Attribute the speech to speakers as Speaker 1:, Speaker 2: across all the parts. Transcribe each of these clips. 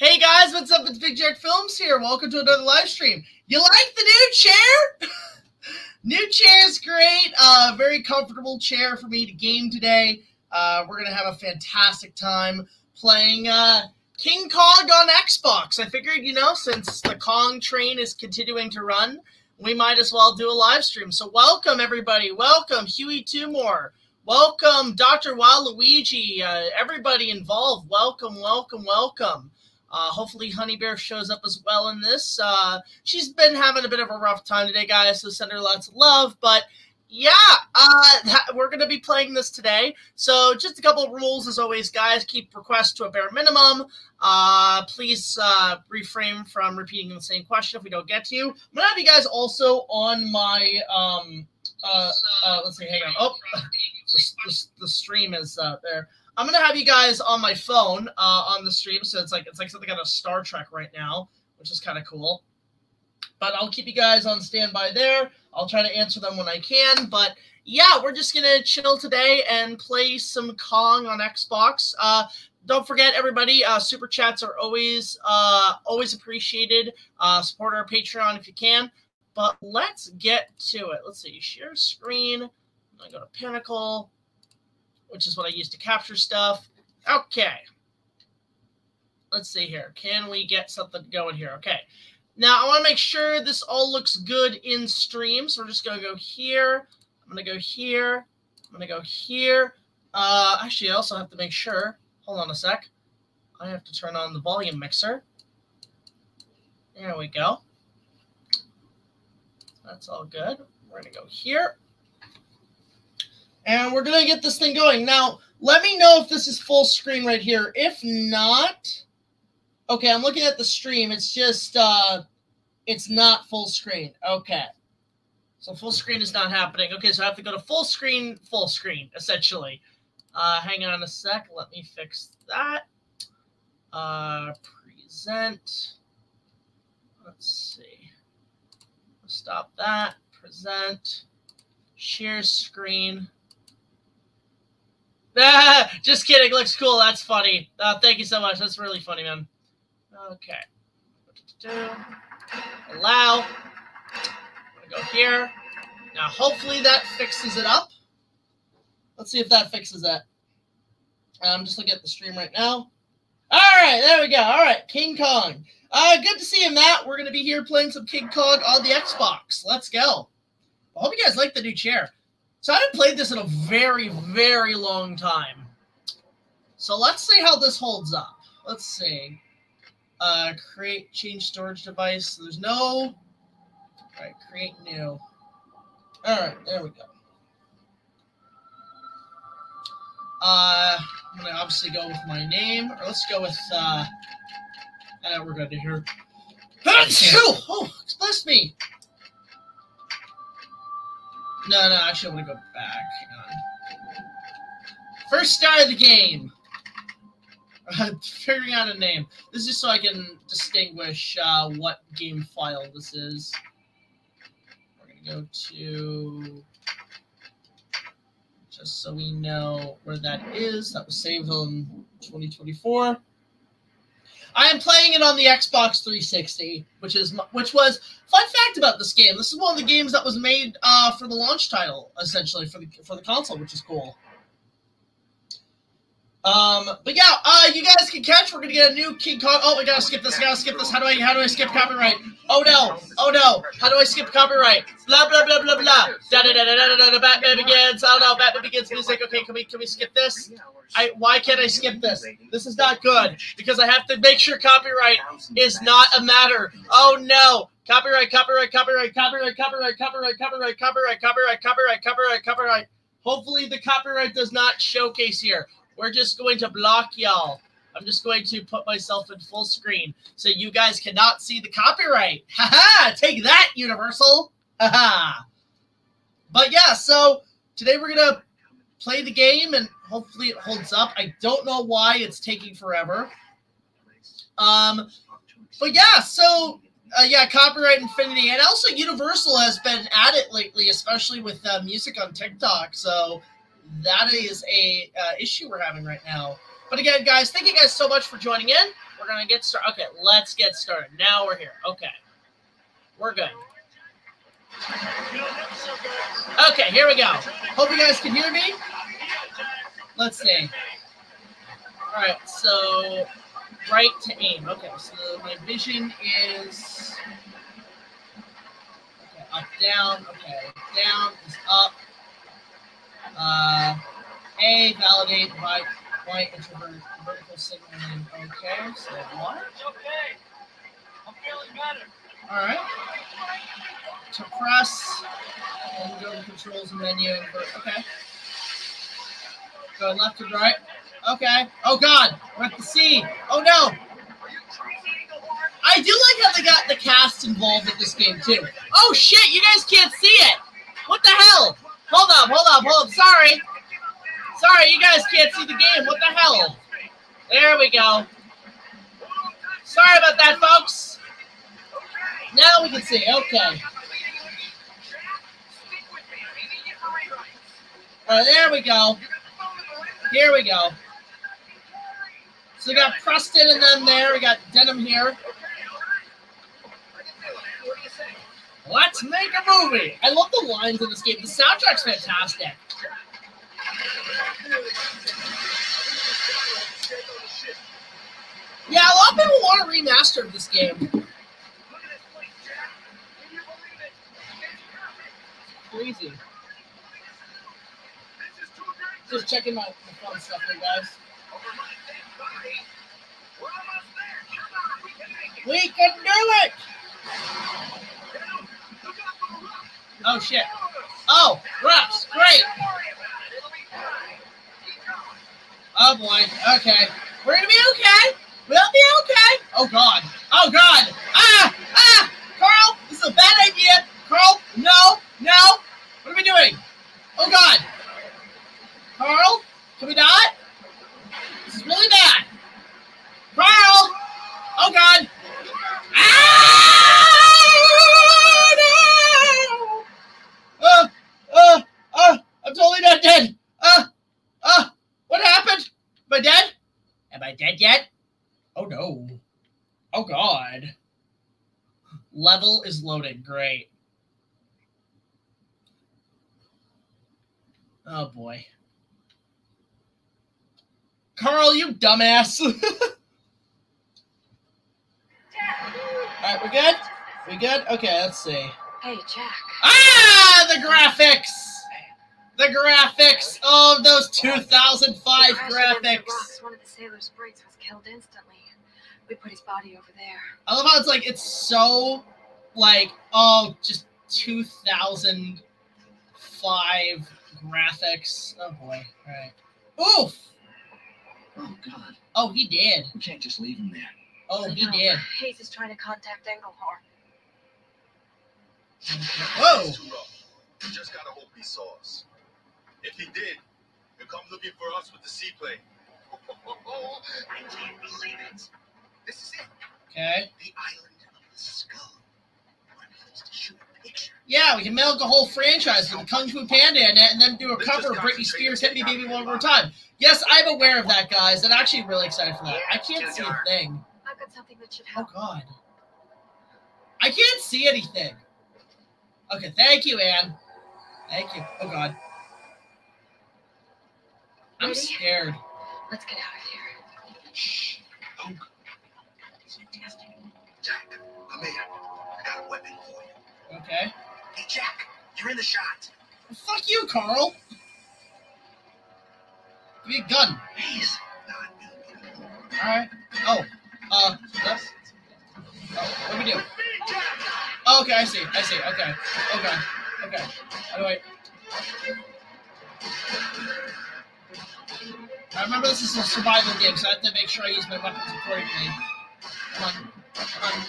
Speaker 1: Hey guys, what's up? It's Big Jack Films here. Welcome to another live stream. You like the new chair? new chair is great. Uh, very comfortable chair for me to game today. Uh, we're gonna have a fantastic time playing uh, King Kong on Xbox. I figured, you know, since the Kong train is continuing to run, we might as well do a live stream. So welcome everybody. Welcome Huey Tumor. Welcome Dr. Waluigi. Uh, everybody involved. Welcome, welcome, welcome. Uh, hopefully, Honey Bear shows up as well in this. Uh, she's been having a bit of a rough time today, guys, so send her lots of love. But yeah, uh, that, we're going to be playing this today. So, just a couple of rules as always, guys. Keep requests to a bare minimum. Uh, please uh, refrain from repeating the same question if we don't get to you. I'm going to have you guys also on my. Um, uh, uh, let's see, hang on. Oh, the, the, the stream is uh, there. I'm gonna have you guys on my phone uh, on the stream, so it's like it's like something out of Star Trek right now, which is kind of cool. But I'll keep you guys on standby there. I'll try to answer them when I can. But yeah, we're just gonna chill today and play some Kong on Xbox. Uh, don't forget, everybody, uh, super chats are always uh, always appreciated. Uh, support our Patreon if you can. But let's get to it. Let's see, share screen. I go to Pinnacle which is what I use to capture stuff. Okay. Let's see here. Can we get something going here? Okay. Now, I want to make sure this all looks good in stream. So we're just going to go here. I'm going to go here. I'm going to go here. Uh, actually, I also have to make sure. Hold on a sec. I have to turn on the volume mixer. There we go. That's all good. We're going to go here and we're going to get this thing going. Now, let me know if this is full screen right here. If not, okay, I'm looking at the stream. It's just, uh, it's not full screen. Okay. So full screen is not happening. Okay, so I have to go to full screen, full screen, essentially. Uh, hang on a sec. Let me fix that. Uh, present. Let's see. Stop that. Present. Share screen. Just kidding. Looks cool. That's funny. Uh, thank you so much. That's really funny, man. Okay. Allow. Go here. Now, hopefully that fixes it up. Let's see if that fixes it. I'm just looking at the stream right now. All right, there we go. All right, King Kong. Uh, good to see you, Matt. We're gonna be here playing some King Kong on the Xbox. Let's go. I hope you guys like the new chair. So I haven't played this in a very, very long time. So let's see how this holds up. Let's see. Uh, create, change storage device. There's no. All right, create new. All right, there we go. Uh, I'm gonna obviously go with my name, or let's go with. Uh, uh we're gonna do here. oh, bless me. No, no, actually, I want to go back. Hang. First star of the game. Figuring out a name. This is so I can distinguish uh, what game file this is. We're going to go to... Just so we know where that is. That was saved on 2024. I am playing it on the Xbox 360, which is which was fun fact about this game. This is one of the games that was made uh, for the launch title, essentially for the for the console, which is cool. Um, but yeah, uh, you guys can catch. We're gonna get a new King Kong. Oh, we gotta skip this. I gotta skip this. How do I? How do I skip copyright? Oh no! Oh no! How do I skip copyright? Blah blah blah blah blah. Da da da da da da. da Batman begins. Oh no! Batman begins. Music. Okay, can we can we skip this? I why can't I skip this? This is not good because I have to make sure copyright is not a matter. Oh no! Copyright, copyright, copyright, copyright, copyright, copyright, copyright, copyright, copyright, copyright, copyright, copyright. Hopefully the copyright does not showcase here. We're just going to block y'all. I'm just going to put myself in full screen so you guys cannot see the copyright. Haha! Take that, Universal. Haha. But yeah, so today we're gonna play the game and hopefully it holds up. I don't know why it's taking forever. Um, but yeah, so uh, yeah, copyright infinity, and also Universal has been at it lately, especially with uh, music on TikTok. So that is a uh, issue we're having right now. But again, guys, thank you guys so much for joining in. We're gonna get started. Okay, let's get started. Now we're here. Okay, we're good. Okay, here we go. Hope you guys can hear me. Let's see. All right, so right to aim. Okay, so my vision is okay, up, down. Okay, down is up. Uh, A, validate, right, right, introvert, vertical signaling. Okay, so what?
Speaker 2: okay. I'm feeling better.
Speaker 1: All right. To press, and go to controls menu. And go, okay. Go left and right. Okay. Oh God, we're at the C. Oh no. I do like how they got the cast involved with this game too. Oh shit, you guys can't see it. What the hell? Hold up, hold up, hold up. Sorry. Sorry, you guys can't see the game. What the hell? There we go. Sorry about that, folks. Now we can see. Okay. Right, there we go. Here we go. So we got Preston and then there. We got Denham here. Let's make a movie. I love the lines in this game. The soundtrack's fantastic. Yeah, a lot of people want a remaster of this game. Crazy. Just checking my, my phone stuff here, guys. We can do it! Oh shit. Oh, Rups, great. Oh boy. Okay. We're gonna be okay. We'll be okay. Oh god. Oh god. Ah! Ah! Carl, this is a bad idea. Carl, no, no. What are we doing? Oh god. Carl, can we not? This is really bad. Carl! Oh god. Ah! Not dead. Uh, uh, what happened? Am I dead? Am I dead yet? Oh no. Oh god. Level is loaded. Great. Oh boy. Carl, you dumbass. Alright, we're good? We good? Okay, let's see.
Speaker 3: Hey, Jack.
Speaker 1: Ah, the graphics! The graphics of those 2005
Speaker 3: We crashed against the
Speaker 1: graphics.
Speaker 3: rocks. One of the sailor's brates was killed instantly. We put his body over there.
Speaker 1: I love how it's like it's so like oh just 2005 graphics. Oh boy. All right. Oof.
Speaker 4: Oh God,
Speaker 1: Oh, he did.
Speaker 4: we can't just leave him there.
Speaker 1: Oh, he
Speaker 3: know.
Speaker 1: did.
Speaker 3: Hayes is trying to contact Englehorn.
Speaker 1: Whoa.
Speaker 5: It's too rough. We just gotta hope he saw us. If he did, he'll come looking for us with the seaplane.
Speaker 4: I can't believe it. This is it.
Speaker 1: Okay.
Speaker 4: The island of the skull. What a place to shoot a picture.
Speaker 1: Yeah, we can milk a whole franchise with Kung Fu Panda in it and then do a cover of Britney Spears Hit Me Baby One More Time. Yes, I'm aware of that, guys. I'm actually really excited for that. I can't see a thing.
Speaker 3: I've got something that should
Speaker 1: oh,
Speaker 3: help. Oh.
Speaker 1: God. I can't see anything. Okay, thank you, Anne. Thank you. Oh, God. I'm
Speaker 3: Ready?
Speaker 1: scared.
Speaker 3: Let's get out of here.
Speaker 4: Shh. Don't. Jack, come here. I got a weapon for you.
Speaker 1: Okay.
Speaker 4: Hey, Jack, you're in the shot.
Speaker 1: Fuck you, Carl. Give me a gun.
Speaker 4: Please.
Speaker 1: Alright. Oh. Uh, that's. Oh, what do we do? Oh, okay, I see. I see. Okay. Okay. Okay. How do I. Remember this is a survival game, so I have to make sure I use my weapons accordingly. Come on. Come on.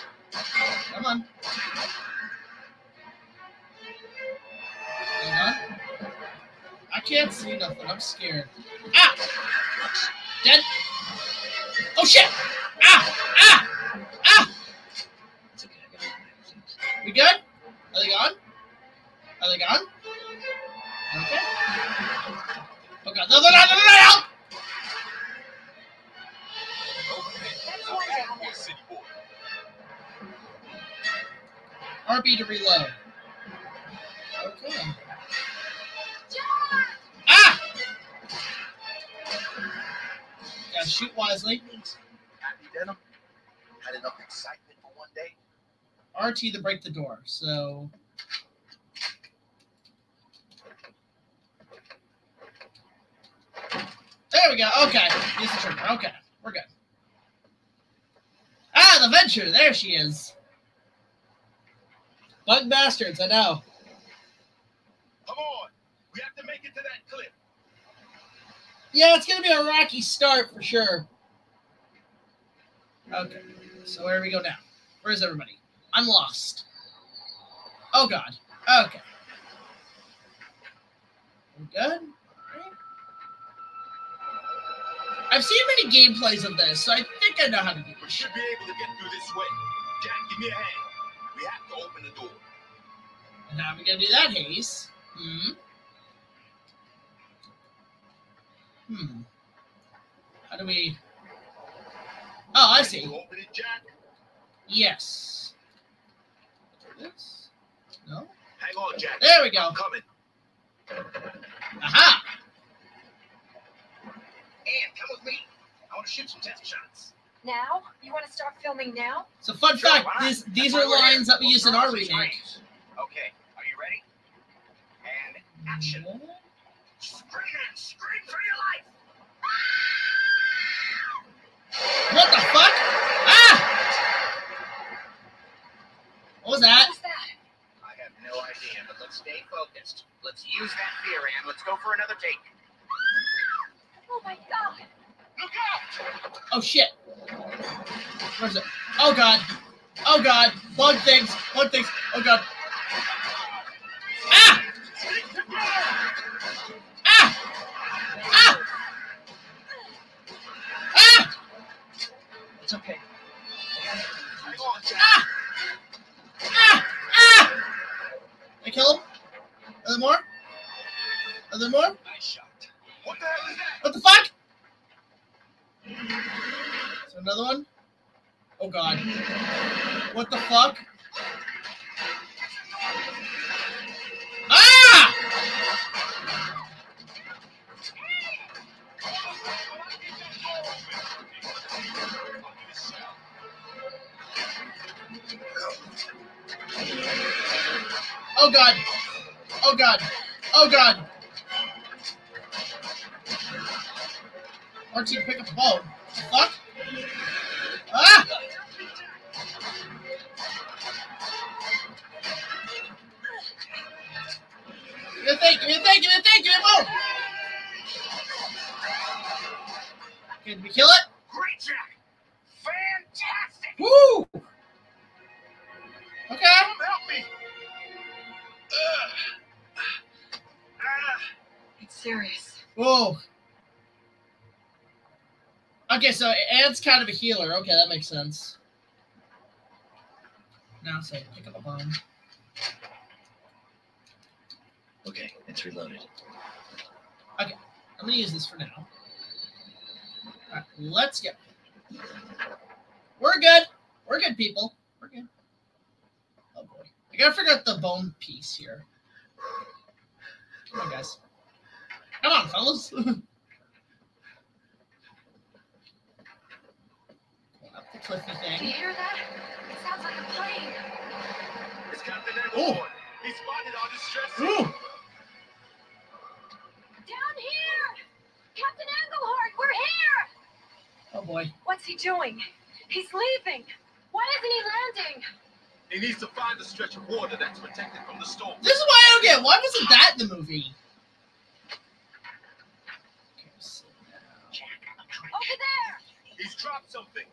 Speaker 1: Come on. Hang on. I can't see nothing. I'm scared. Ah! Dead? Oh shit! Ah! Ah! Ah! We good? Are they gone? Are they gone? Okay. Oh god, no, no, no, no, no, no! RB to reload. Okay. Ah! Gotta shoot wisely.
Speaker 4: Happy Had enough excitement for one day.
Speaker 1: RT to break the door, so There we go. Okay. Use the trigger. Okay. We're good. Ah, the Venture. There she is. Bug bastards, I know.
Speaker 5: Come on. We have to make it to that cliff.
Speaker 1: Yeah, it's going to be a rocky start for sure. Okay. So where do we go now? Where's everybody? I'm lost. Oh, God. Okay. We're good? I've seen many gameplays of this, so I think I know how to do
Speaker 5: We
Speaker 1: this.
Speaker 5: should be able to get through this way. Jack, give me a hand. We have to open the door.
Speaker 1: And how are we going to do that, Hayes? Hmm. Hmm. How do we. Oh, I see.
Speaker 5: open it, Jack?
Speaker 1: Yes. This? No?
Speaker 5: Hang on, Jack.
Speaker 1: There we go.
Speaker 5: I'm coming.
Speaker 1: Aha!
Speaker 4: And come with me. I want to shoot some test shots.
Speaker 3: Now? You want to start filming now?
Speaker 1: So, fun
Speaker 4: Sure,
Speaker 1: fact
Speaker 4: why
Speaker 1: these, these are
Speaker 4: why we're here.
Speaker 1: lines that we
Speaker 4: We'll
Speaker 1: use in our
Speaker 4: some
Speaker 1: remake.
Speaker 4: strings. Okay, are you ready? And action. Scream and scream for your life.
Speaker 1: What the fuck? Ah! What was that?
Speaker 3: What was that?
Speaker 4: I have no idea, but let's stay focused. Let's use that fear, and let's go for another take.
Speaker 3: Oh my god!
Speaker 4: Look out!
Speaker 1: Oh shit. Where's it? Oh god. Oh god. Bug things. Bug things. Oh god. Ah! Ah! Ah! Ah!
Speaker 4: It's okay.
Speaker 5: Hang on, Jack.
Speaker 1: Ah! Ah! Ah! I kill him? Are there more? Are there more?
Speaker 4: Nice shot.
Speaker 5: What the
Speaker 1: fuck? Is another one? Oh god. What the fuck? Ah! Oh god. Oh god. Oh god. RT pick up the boat. The fuck? Ah! Give me a thing, give me a thing, give me a thing, give me a boat! Okay, did we kill it?
Speaker 4: Great, Jack. Fantastic.
Speaker 1: Woo! Okay.
Speaker 5: Help me. Ugh. Ah.
Speaker 3: It's serious.
Speaker 1: Whoa. Okay, so Ann's kind of a healer. Okay, that makes sense. Now say pick up a bomb.
Speaker 4: Okay, it's reloaded.
Speaker 1: Okay, I'm gonna use this for now. Alright, let's go. We're good. We're good, people. We're good. Oh boy. I gotta figure out the bone piece here. Come on, guys. Come on, fellas. Going up the
Speaker 3: Do you hear that? It sounds like a plane.
Speaker 5: It's Captain. Englehorn. He spotted our distress.
Speaker 1: Ooh!
Speaker 3: Down here! Captain Englehorn, we're here!
Speaker 1: Oh boy.
Speaker 3: What's he doing? He's leaving. Why isn't he landing?
Speaker 5: He needs to find a stretch of water that's protected from the storm.
Speaker 1: This is why I don't get. Why wasn't that in the movie? Okay, so now-
Speaker 4: Jack,
Speaker 3: Over there!
Speaker 5: He's dropped something.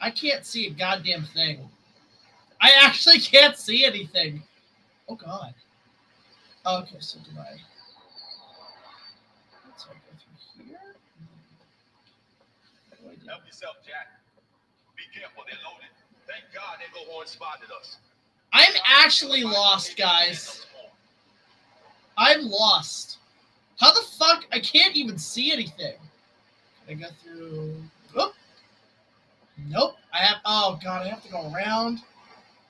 Speaker 1: I can't see a goddamn thing. I actually can't see anything. Oh god. Oh, okay, so do I? So I go through here. What do I do?
Speaker 5: Help yourself, Jack. Be careful, they're loaded. Thank God Englehorn spotted us.
Speaker 1: I'm actually lost, guys. I'm lost. How the fuck? I can't even see anything. Can I go through? Nope. I have. Oh god, I have to go around.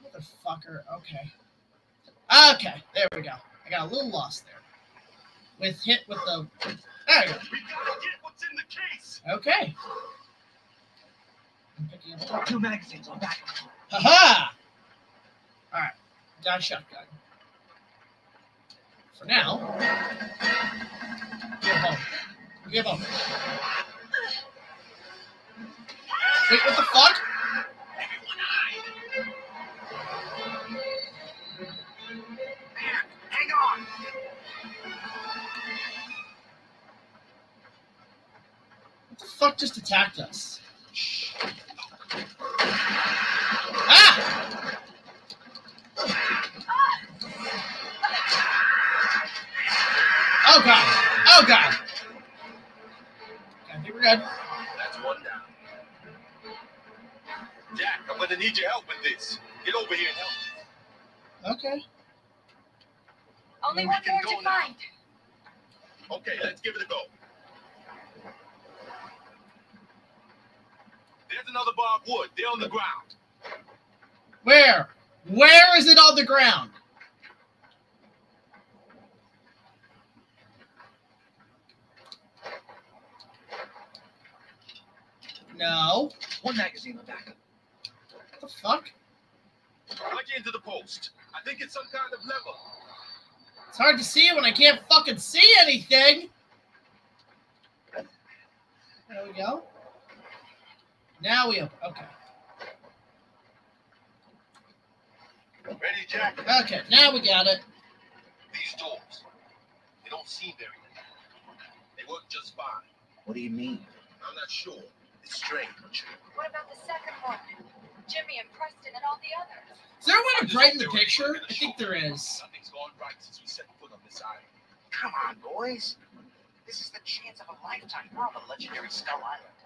Speaker 1: Motherfucker. Okay. Okay. There we go. I got a little lost there. With hit with the. There we go.
Speaker 5: We gotta get what's in the case.
Speaker 1: Okay. I'm picking up.
Speaker 2: Two magazines on back.
Speaker 1: Haha! Alright, got a shotgun. For now, give up. Give up. Wait, what the fuck? What the fuck just attacked us? Ah! Oh god! Oh god! I think we're good.
Speaker 5: Need your help with this. Get over here and help.
Speaker 1: Okay.
Speaker 3: Only one more to
Speaker 5: now.
Speaker 3: find.
Speaker 5: Okay, let's give it a go. There's another bar of wood. They're on the ground.
Speaker 1: Where? Where is it on the ground? No.
Speaker 2: One magazine on back.
Speaker 1: What the fuck?
Speaker 5: Plug into the post. I think it's some kind of lever.
Speaker 1: It's hard to see when I can't fucking see anything. There we go. Now we open. Okay.
Speaker 5: Ready, Jack?
Speaker 1: Okay, now we got it.
Speaker 5: These doors. They don't seem very good. They work just fine.
Speaker 2: What do you mean?
Speaker 5: I'm not sure. It's strange.
Speaker 3: What about the second one? Jimmy and Preston and all the others.
Speaker 1: Is there a way to brighten the picture?
Speaker 5: quick
Speaker 1: I think there is.
Speaker 5: Nothing's gone right since we set foot on this island.
Speaker 4: Come on, boys. This is the chance of a lifetime. We're on the legendary Skull Island.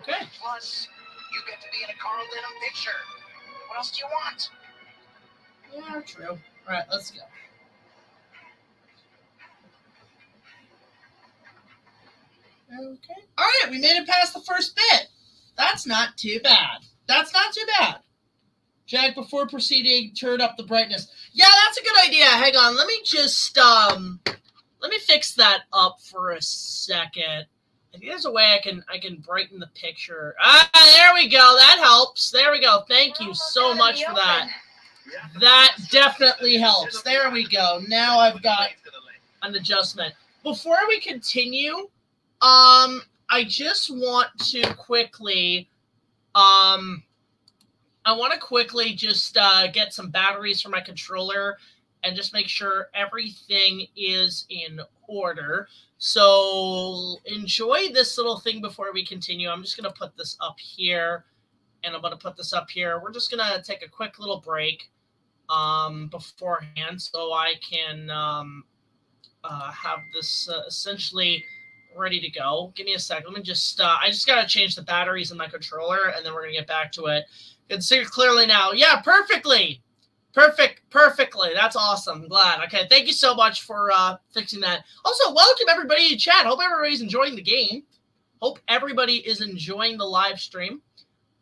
Speaker 1: Okay.
Speaker 4: Plus, you get to be in a Carl Denham picture. What else do you want?
Speaker 1: Yeah, true. All right, let's go. Okay. All right, we made it past the first bit. That's not too bad. That's not too bad. Jack, before proceeding, turn up the brightness. Yeah, that's a good idea. Hang on, let me just um, let me fix that up for a second. I think there's a way I can I can brighten the picture. Ah, there we go. That helps. There we go. Thank you so much for that. That definitely helps. There we go. Now I've got an adjustment. Before we continue, um, I just want to quickly, um, I want to quickly just uh, get some batteries for my controller and just make sure everything is in order. So enjoy this little thing before we continue. I'm just going to put this up here and I'm going to put this up here. We're just going to take a quick little break um, beforehand so I can um, uh, have this uh, essentially ready to go. Give me a sec. Let me just, uh, I just got to change the batteries in my controller and then we're going to get back to it. You can see clearly now. Yeah, perfectly. Perfect, perfectly. That's awesome. I'm glad. Okay, thank you so much for uh, fixing that. Also, welcome everybody to chat. Hope everybody's enjoying the game. Hope everybody is enjoying the live stream.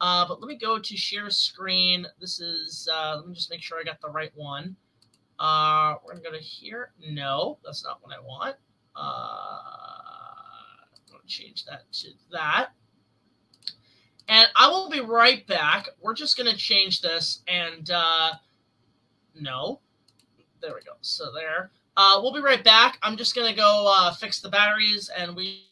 Speaker 1: Uh, but let me go to share screen. This is, uh, let me just make sure I got the right one. Uh, we're going to go to here. No, that's not what I want. Uh, change that to that. And I will be right back. We're just going to change this and, uh, no. There we go. So there. Uh, we'll be right back. I'm just going to go uh, fix the batteries and we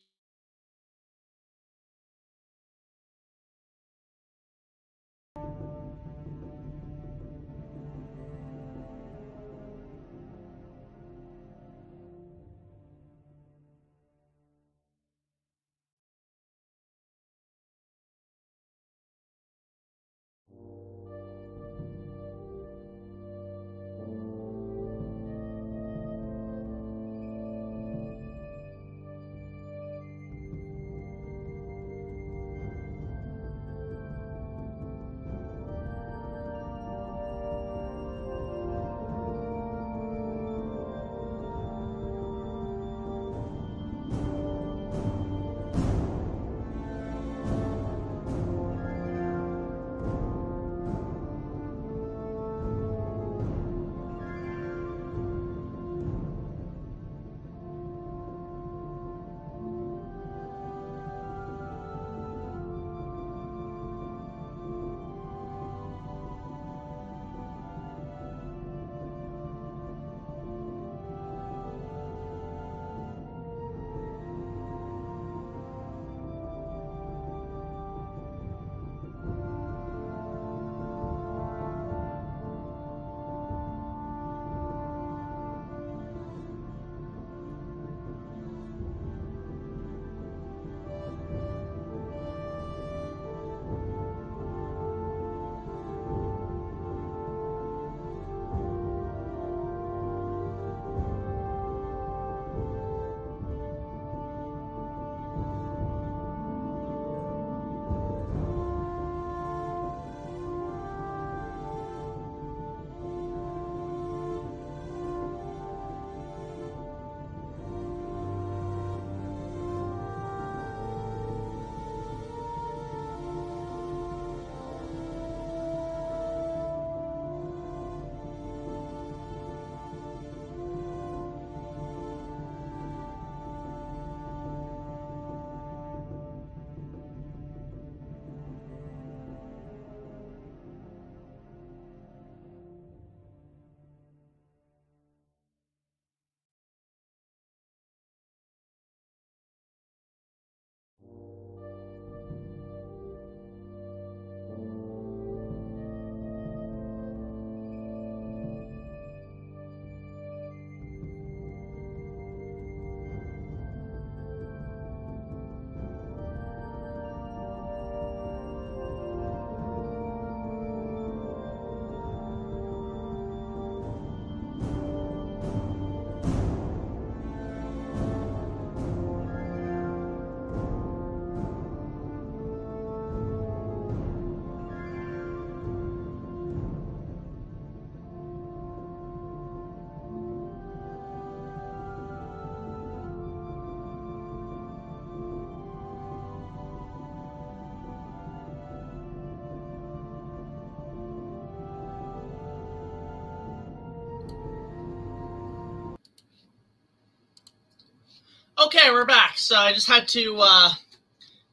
Speaker 1: Okay, we're back. So I just had to uh,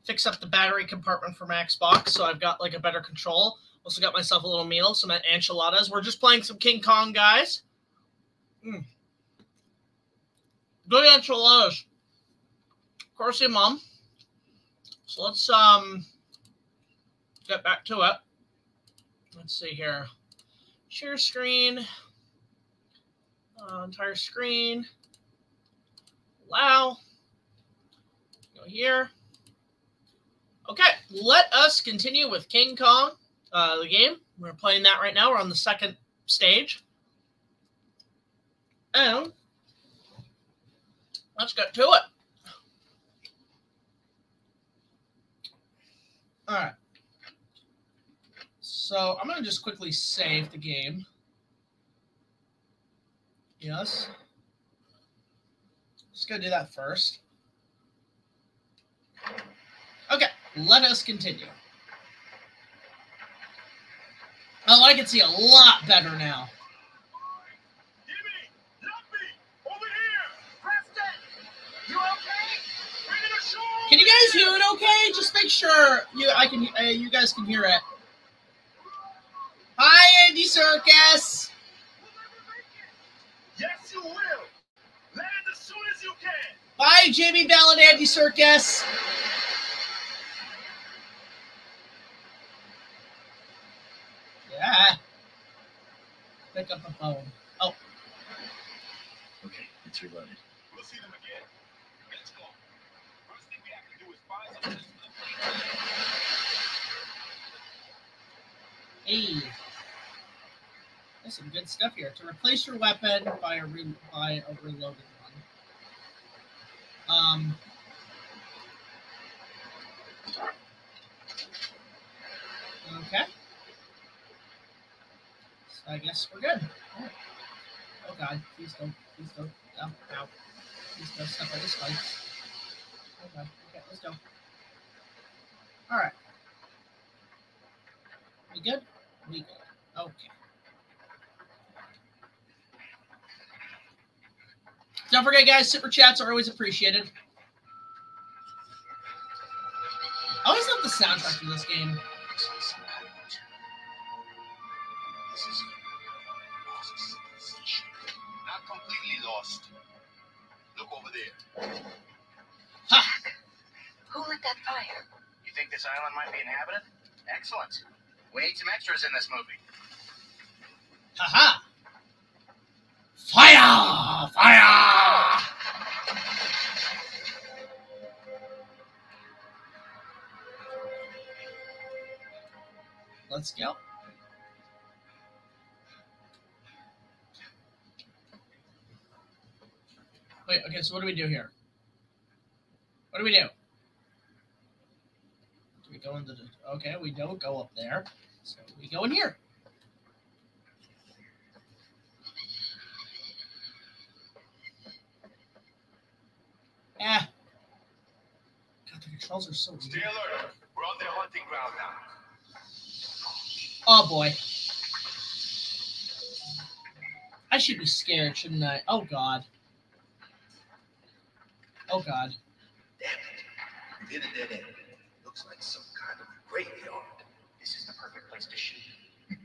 Speaker 1: fix up the battery compartment for my Xbox, so I've got like a better control. Also got myself a little meal, some enchiladas. We're just playing some King Kong, guys. Mm. Good enchiladas. Of course, your mom. So let's um get back to it. Let's see here. Share screen. Uh, entire screen. Allow. Here. Okay, let us continue with King Kong, uh, the game. We're playing that right now. We're on the second stage. And let's get to it. All right. So I'm going to just quickly save the game. Yes. Just going to do that first. Okay, let us continue. Oh, I can see a lot better now. Can you guys hear it okay? Just make sure you I can uh, you guys can hear it. Hi, Andy Serkis.
Speaker 5: Yes, you will. Land as soon as you can.
Speaker 1: Bye, Jamie Bell and Andy Serkis. Up phone. Oh,
Speaker 4: Okay, it's reloaded.
Speaker 5: We'll see them again. Let's go. First thing we have to do is find some
Speaker 1: hey. There's some good stuff here. To replace your weapon by a re- by a reloaded one. Um. Okay. I guess we're good. Alright. Oh god, please don't, please don't. Ow. Please don't step on this way. Oh god, okay, let's go. Alright. We good? We good. Okay. Don't forget, guys, super chats are always appreciated. I always love the soundtrack for this game.
Speaker 2: Island might be inhabited? Excellent. We need some extras in this movie.
Speaker 1: Haha! Fire! Fire! Let's go. Wait, okay, so what do we do here? What do we do? Go into the. Okay, we don't go up there. So we go in here. Eh. God, the controls are so
Speaker 5: Stay alert. We're on their hunting ground now.
Speaker 1: Oh boy. I should be scared, shouldn't I? Oh god. Oh god.
Speaker 4: Damn it. We hit a dead end. Looks like some kind of graveyard.
Speaker 2: This is the perfect place to shoot.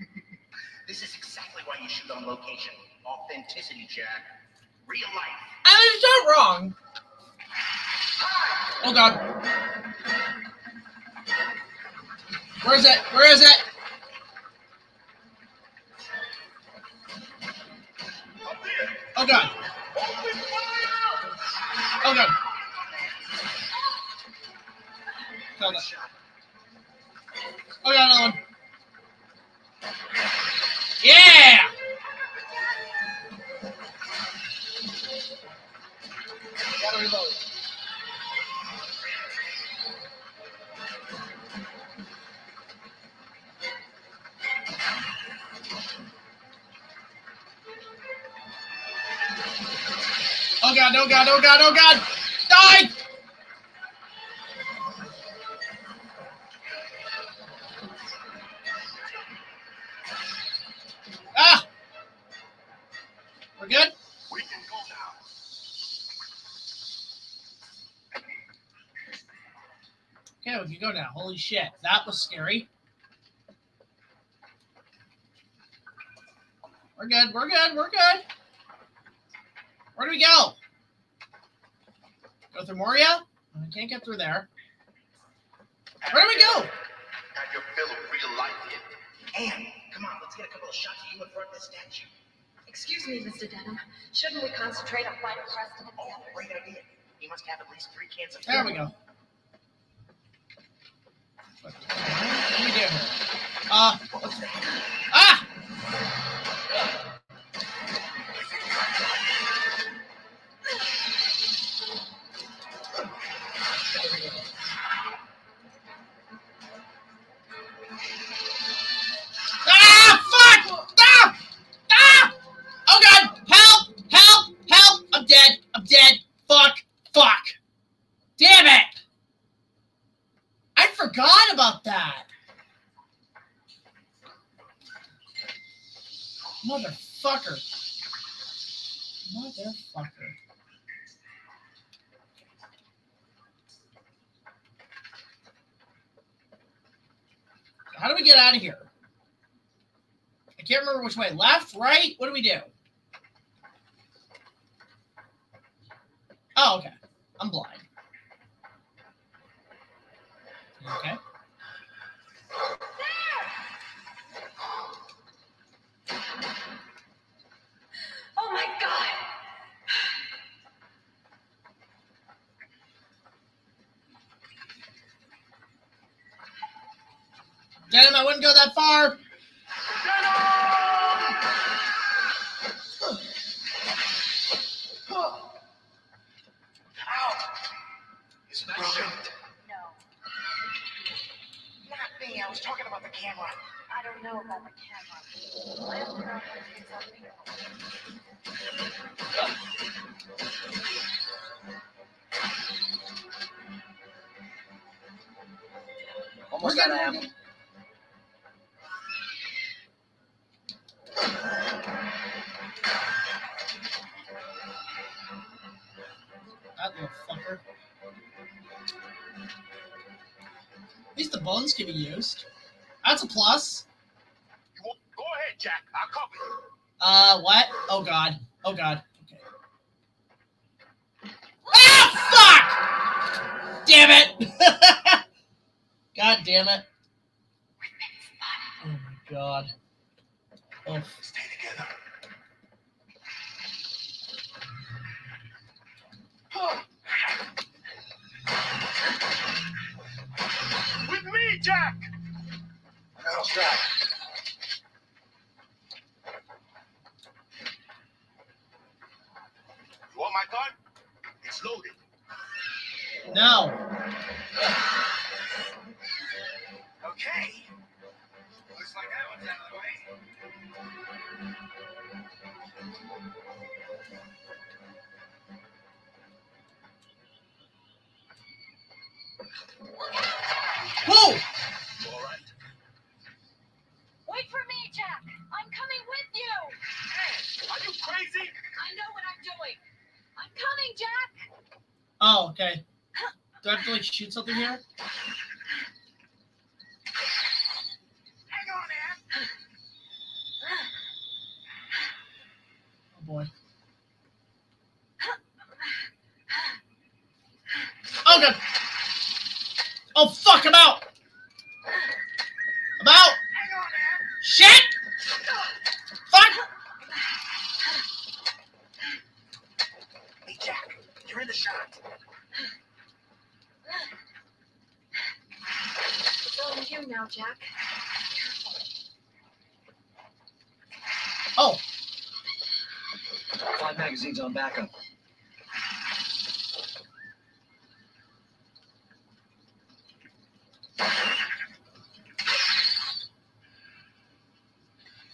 Speaker 2: this is exactly why you shoot on location. Authenticity, Jack. Real life.
Speaker 1: I mean, it's not wrong. Oh god. Where is it? Where is it? Oh god. Oh god. Killed it. Oh god, another one. Yeah! Oh god, oh god, oh god, oh god! Die! Holy shit. That was scary. We're good. We're good. We're good. Where do we go? Go through Moria? I can't get through there. Where do we go?
Speaker 2: Have your fill of real life here. Ann, come on, let's get a couple of shots of you in front of the statue.
Speaker 3: Excuse me, Mr. Denham. Shouldn't we concentrate on finding Preston and
Speaker 2: Oh,
Speaker 3: the others?
Speaker 2: great idea. He must have at least three cans of
Speaker 1: There we go. Uh, what's Ah! Ah! Right? What do we do? Oh, okay. I'm blind. Okay.
Speaker 3: Oh my god!
Speaker 1: Damn, I wouldn't go that far.
Speaker 5: Jack. I'll cover you.
Speaker 1: Uh, what? Oh god. Oh god. Okay. Ah, fuck! Damn it! god damn it. Oh my god. Oh,
Speaker 4: Stay together.
Speaker 5: With me, Jack.
Speaker 4: Metal strap.
Speaker 5: You want my gun? It's loaded.
Speaker 1: Now.
Speaker 2: Okay. Looks like that one's out of the way.
Speaker 1: Whoa!
Speaker 5: All right?
Speaker 3: Wait for me, Jack! I'm coming with you!
Speaker 5: Hey, are you crazy?
Speaker 3: I know what I'm doing! Coming, Jack!
Speaker 1: Oh, okay. Do I have to like shoot something here?
Speaker 2: Hang on, Ann.
Speaker 1: Oh boy. Oh god. Oh fuck, I'm out. I'm out.
Speaker 2: Hang on, Ann.
Speaker 1: Shit. Fuck.
Speaker 2: Hey, Jack. You're in the shot.
Speaker 3: It's now, Jack.
Speaker 1: Oh,
Speaker 6: Five magazines on backup.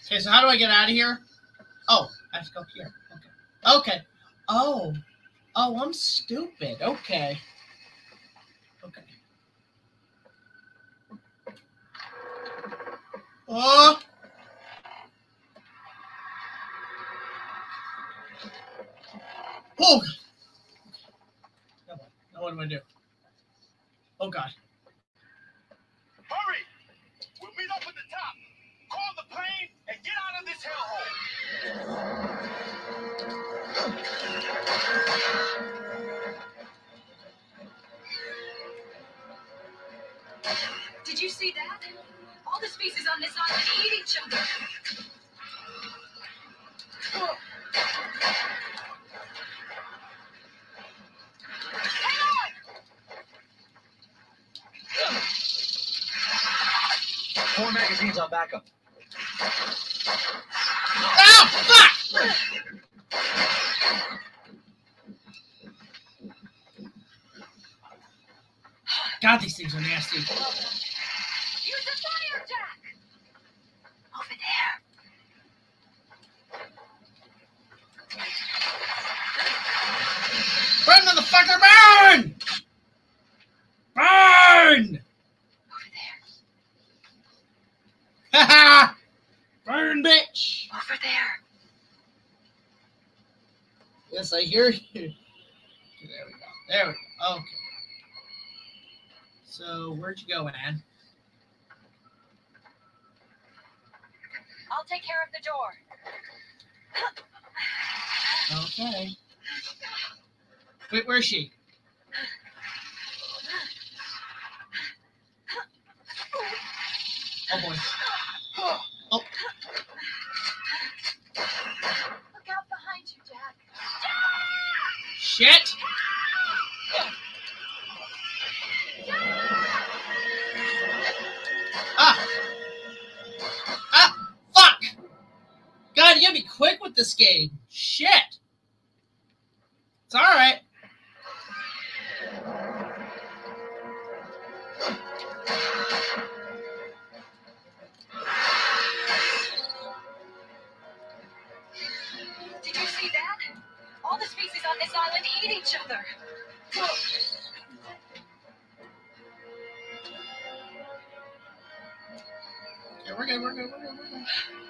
Speaker 1: okay. So how do I get out of here? Oh, I have to go here. Okay. Okay. Oh. Oh, I'm stupid. Okay. Okay. Oh. Yes, I hear you. There we go. There we go. Okay. So, where'd you go, Ann?
Speaker 3: I'll take care of the door.
Speaker 1: Okay. Wait, where's she? Oh boy.
Speaker 3: Look
Speaker 1: Shit! Ah! Ah! Fuck! God, you gotta be quick with this game. Shit! It's alright.
Speaker 3: Each other.
Speaker 1: Yeah, we're good, we're good, we're good, we're good.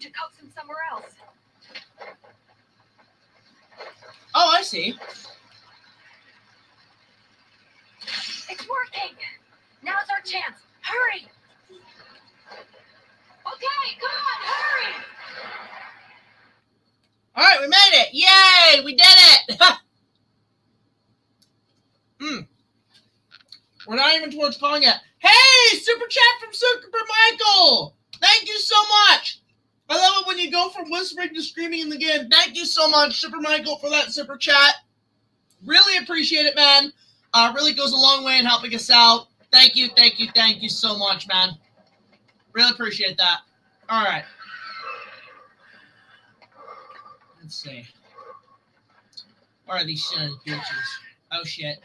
Speaker 3: To coax them somewhere else.
Speaker 1: Oh, I see.
Speaker 3: It's working. Now's our chance. Hurry. Okay, come on, hurry.
Speaker 1: All right, we made it. Yay, we did it. Hmm. We're not even towards calling it. Hey, super chat from Super Michael. Thank you so much. I love it when you go from whispering to screaming in the game. Thank you so much, Super Michael, for that super chat. Really appreciate it, man. Uh, really goes a long way in helping us out. Thank you, thank you, thank you so much, man. Really appreciate that. All right. Let's see. Where are these son of bitches? Oh shit.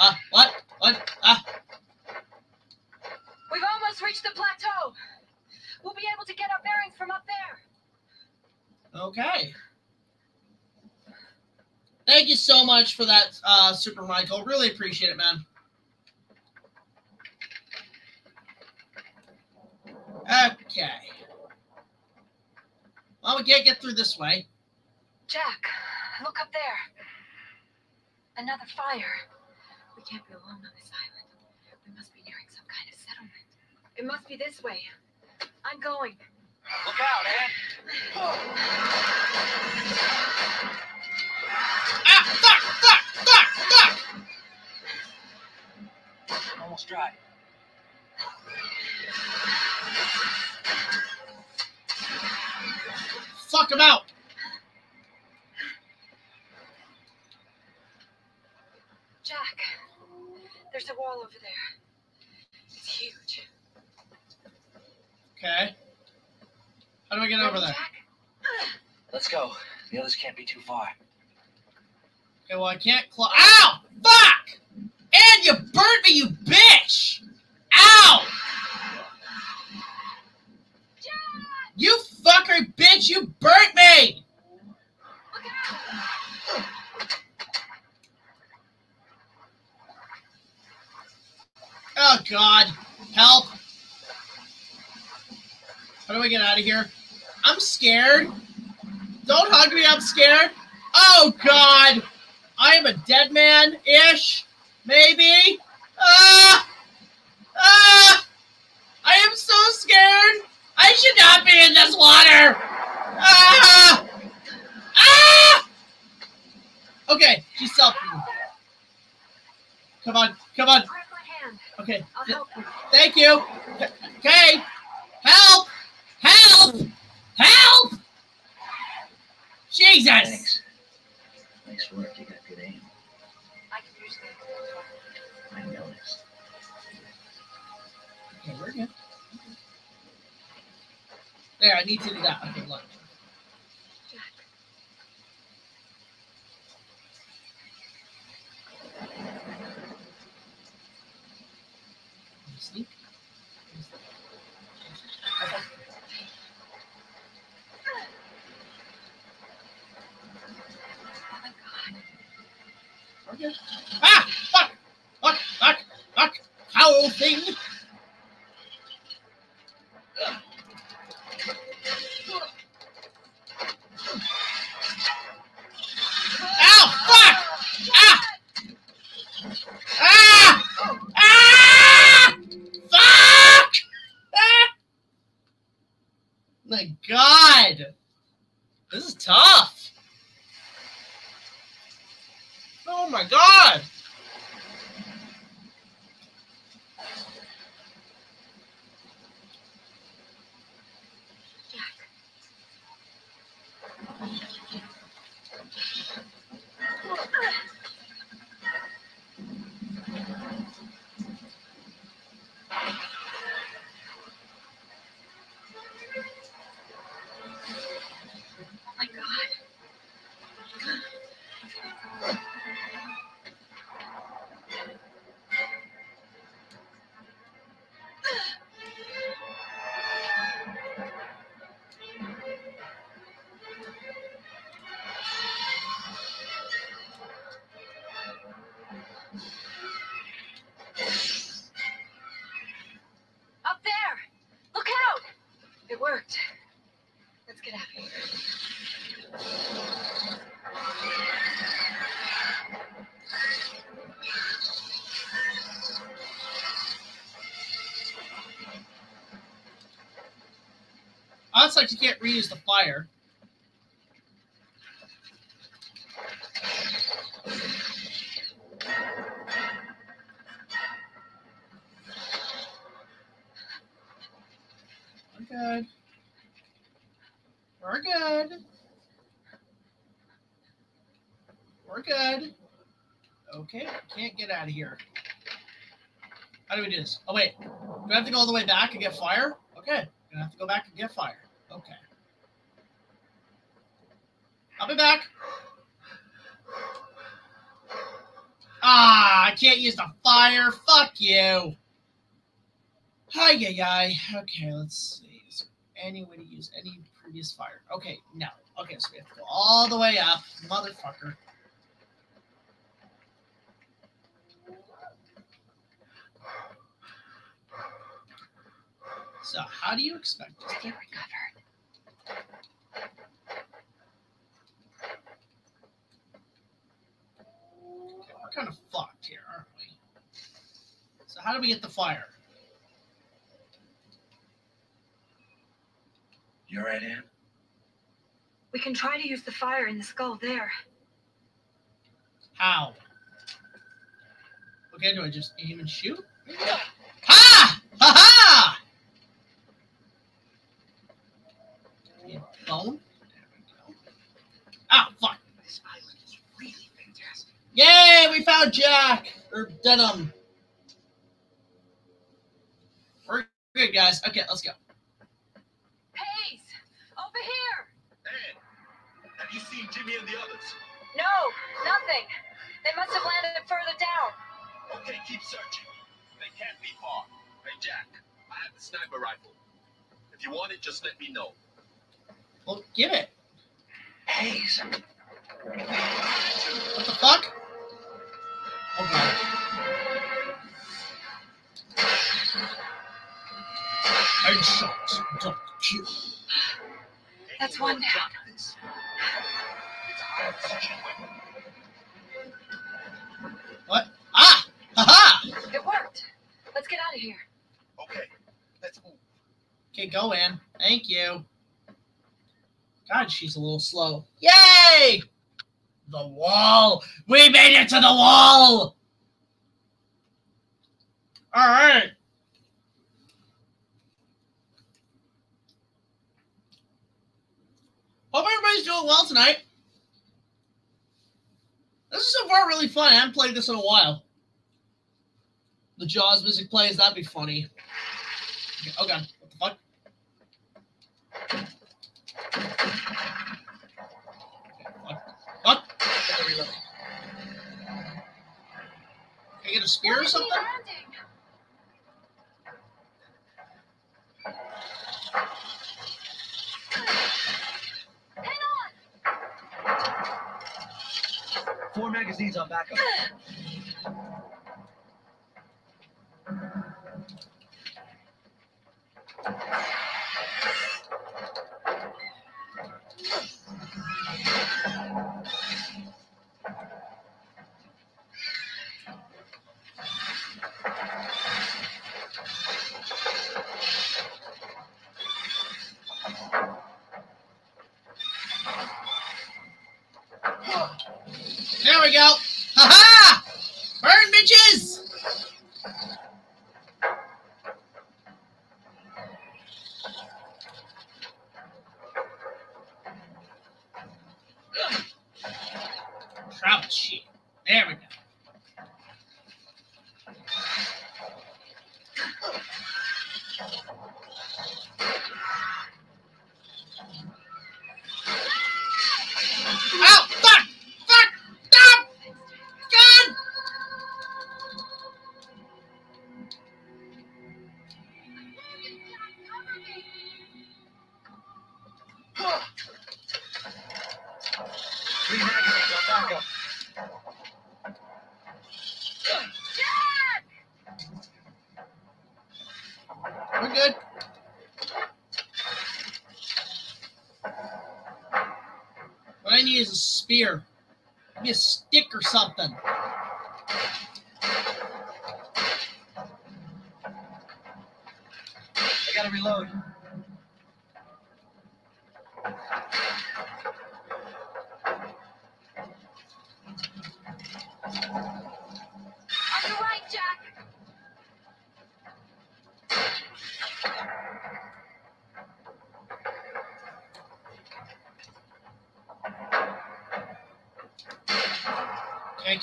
Speaker 1: Uh, what? What? Ah,
Speaker 3: We've almost reached the plateau. We'll be able to get our bearings from up there.
Speaker 1: okay. Thank you so much for that, uh, Super Michael. Really appreciate it, man. Okay. Well, we can't get through this way.
Speaker 3: Jack, look up there. Another fire. We can't be alone on this island. We must be nearing some kind of settlement. It must be this way. I'm going.
Speaker 6: Look out, Ann.
Speaker 1: Ah, fuck, fuck, fuck, fuck!
Speaker 6: Almost dry.
Speaker 1: Fuck him out!
Speaker 3: Jack, there's a wall over there. It's huge.
Speaker 1: Okay. How do I get over there?
Speaker 3: Jack?
Speaker 6: Let's go. The others can't be too far.
Speaker 1: Okay, well, I can't close. Ow! Fuck! And you burnt me, you bitch! Ow! You fucker bitch, you burnt me! Oh, God. Help. How do I get out of here? I'm scared. Don't hug me, I'm scared. Oh, God. I am a dead man-ish. Maybe. Ah! Ah! I am so scared. I should not be in this water. Ah! Ah! Okay, she's helping. Come on, come on. Okay,
Speaker 3: I'll help you.
Speaker 1: thank you. Okay, help! Help! Help! Jesus!
Speaker 6: Thanks. Nice work. You
Speaker 1: Okay, we're good. There, I need to do that. Okay, look.
Speaker 3: God.
Speaker 1: We're. Ah! Fuck! Fuck! Fuck! Fuck! Foul thing! My God! This is tough. Oh my God!
Speaker 3: Jack.
Speaker 1: Like you can't reuse the fire. We're good. We're good. We're good. Okay, can't get out of here. How do we do this? Oh wait, do I have to go all the way back and get fire? Okay, gonna have to go back and get fire. Okay. I'll be back. Ah, I can't use the fire. Fuck you. Hi, yeah, yeah. Okay, let's see. Is there any way to use any previous fire? Okay, no. Okay, so we have to go all the way up, motherfucker. So, how do you expect us to
Speaker 3: you recovered?
Speaker 1: kind of fucked here? So how do we get the fire?
Speaker 6: You're right, Ann?
Speaker 3: We can try to use the fire in the skull there.
Speaker 1: How? Okay, do I just aim and shoot? Ha! Ha ha! Bone? Ah, fuck.
Speaker 2: This island is really fantastic.
Speaker 1: Yay, we found Jack! Or Denham. We're good, guys. Okay, let's go.
Speaker 3: Hayes! Over here!
Speaker 5: Ann, have you seen Jimmy and the others?
Speaker 3: No, nothing. They must have landed further down.
Speaker 5: Okay, keep searching. They can't be far. Hey, Jack, I have the sniper rifle. If you want it, just let me know.
Speaker 1: Well, give it.
Speaker 6: Hayes.
Speaker 1: What the fuck? Okay. Headshot. Double kill.
Speaker 3: That's one down.
Speaker 2: It's a high precision weapon.
Speaker 1: What? Ah! Haha!
Speaker 3: It worked. Let's get out of here.
Speaker 5: Okay, let's move.
Speaker 1: Okay, go in. Thank you. God, she's a little slow. Yay! The wall! We made it to the wall! Alright. Hope everybody's doing well tonight. This is so far really fun. I haven't played this in a while. The Jaws music plays, that'd be funny. Okay, oh god, what the fuck? Okay, fuck. Fuck! Can I get a spear or something?
Speaker 6: Four magazines on backup.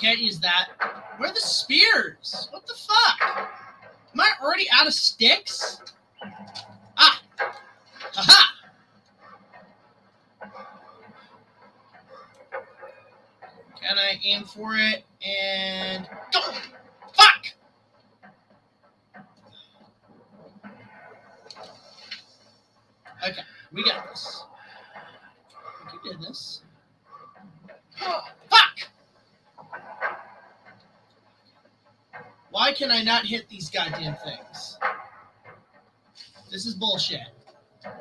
Speaker 1: can't use that. Where are the spears? What the fuck? Am I already out of sticks? Ah! Haha! Can I aim for it and go? can I not hit these goddamn things? This is bullshit. Can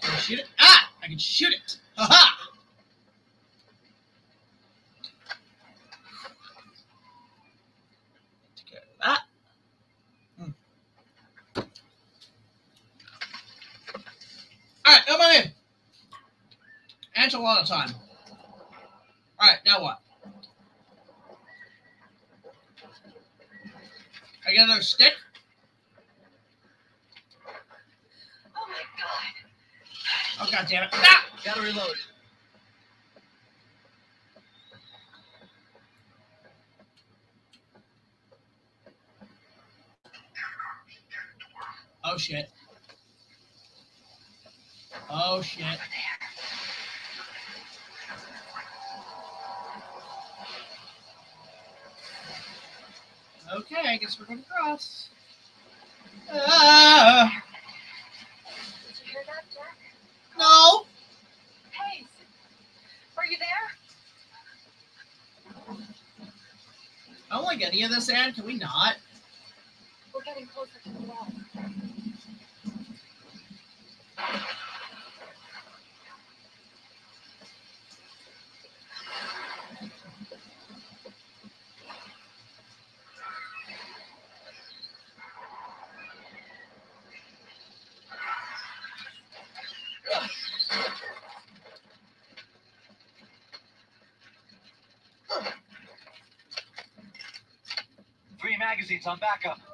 Speaker 1: I shoot it? Ah! I can shoot it! Ha ha! Ah! Mm. Alright, come on in! Enchilada time. I get another stick.
Speaker 3: Oh my god.
Speaker 1: Oh god damn it! Ah!
Speaker 6: Gotta reload.
Speaker 1: Oh shit! Oh shit! Okay, I guess we're going across. Ah,
Speaker 3: Did you hear that, Jack?
Speaker 1: no!
Speaker 3: Hayes! Are you there?
Speaker 1: I don't like any of this, Ann. Can we not?
Speaker 3: We're getting closer to the
Speaker 6: magazines on backup.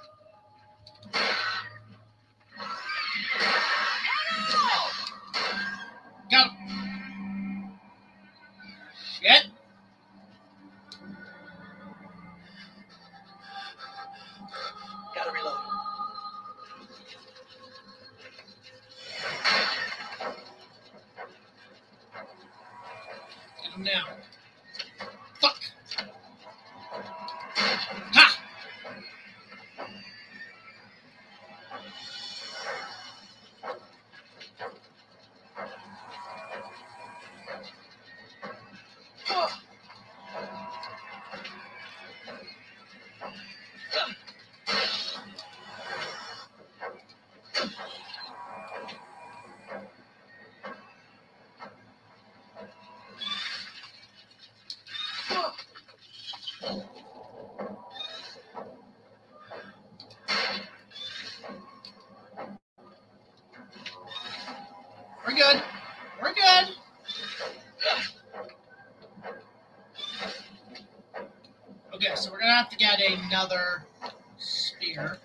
Speaker 1: Okay, so we're gonna have to get another spear.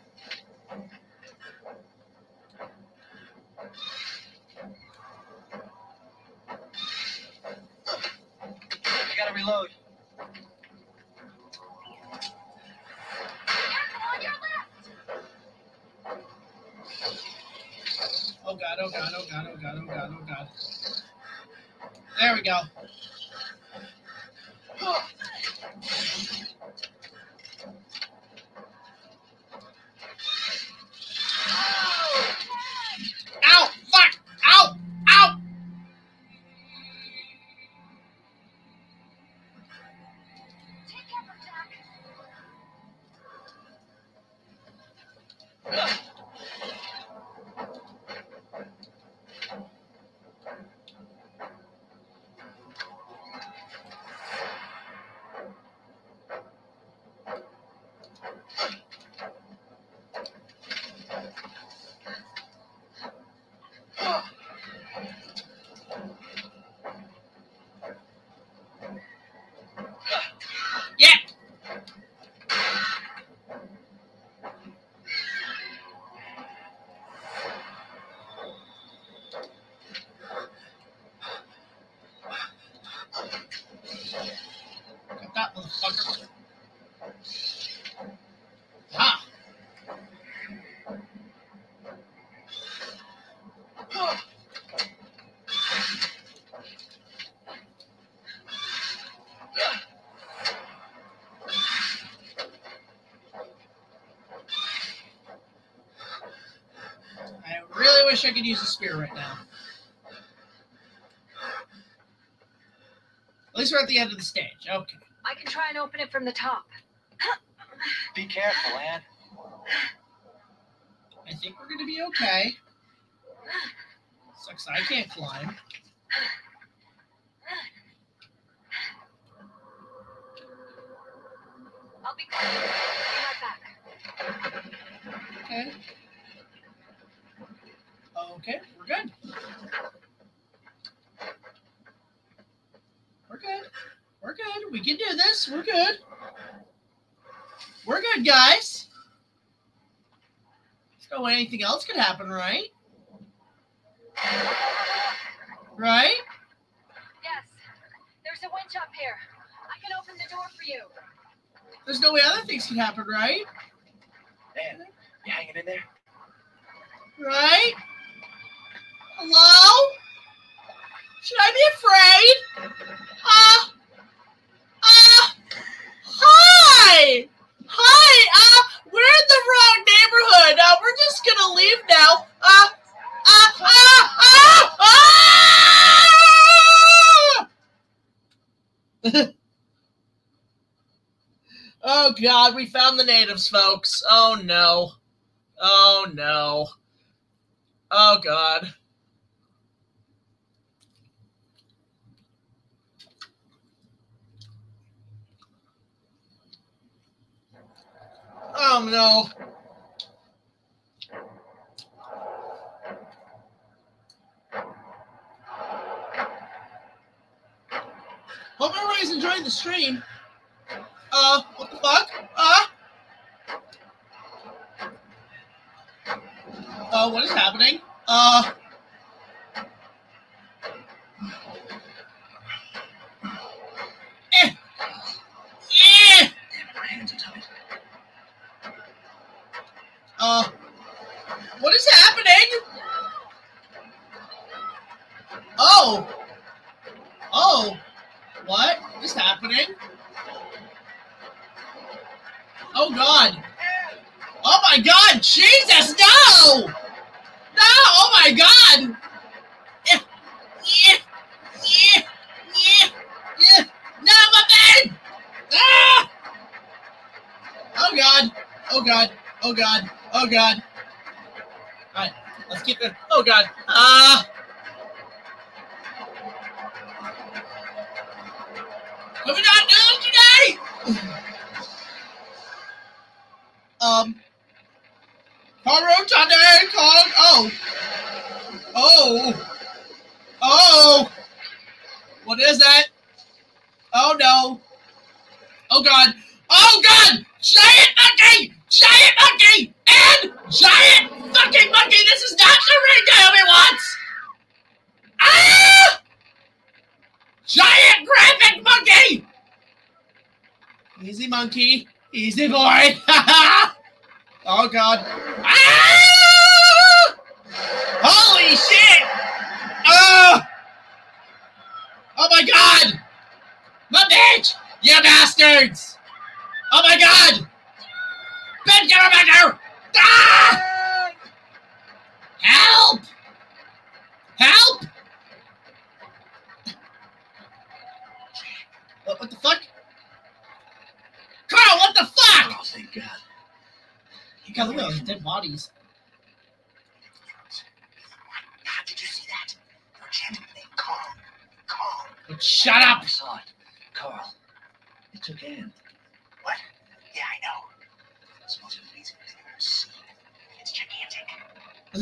Speaker 1: Wish I could use a spear right now. At least we're at the end of the stage. Okay.
Speaker 3: I can try and open it from the top.
Speaker 6: Be careful, Ann.
Speaker 1: I think we're gonna be okay. Sucks I can't climb.
Speaker 3: I'll be quick. Be right back.
Speaker 1: Okay. Okay, we're good. We're good. We're good. We can do this. We're good. We're good, guys. There's no way anything else could happen, right? Right?
Speaker 3: Yes. There's a winch up here. I can open the door for you.
Speaker 1: There's no way other things can happen, right?
Speaker 6: Man, you hanging in there?
Speaker 1: Right? Hello? Should I be afraid? Uh, uh, hi! Hi! Uh, we're in the wrong neighborhood. Uh, we're just gonna leave now. Uh, uh, uh, uh, uh! oh we found the natives, folks. Oh no. Oh no. Oh god. Oh no. Hope everybody's enjoying the stream. Uh, what the fuck? Uh? Uh, what is happening? Uh. Eh. Eh.
Speaker 6: Damn it, my hands are tied.
Speaker 1: Uh, what is happening? Oh. Oh. What is happening? Oh God. Oh my God. Jesus, no. No. Oh my God. Yeah. Yeah. Yeah. Yeah. Yeah. No, my bed. Ah. Oh God. Oh God. Oh God. Oh God. All right, let's keep it. Oh God. Ah. What are we not doing today? um. Caro Tade, Caro. Oh. Oh. Oh. What is that? Oh no. Oh God. Oh God. Giant monkey. Giant monkey. And giant fucking monkey. This is not the ring Naomi wants. Ah! Giant graphic monkey. Easy monkey. Easy boy.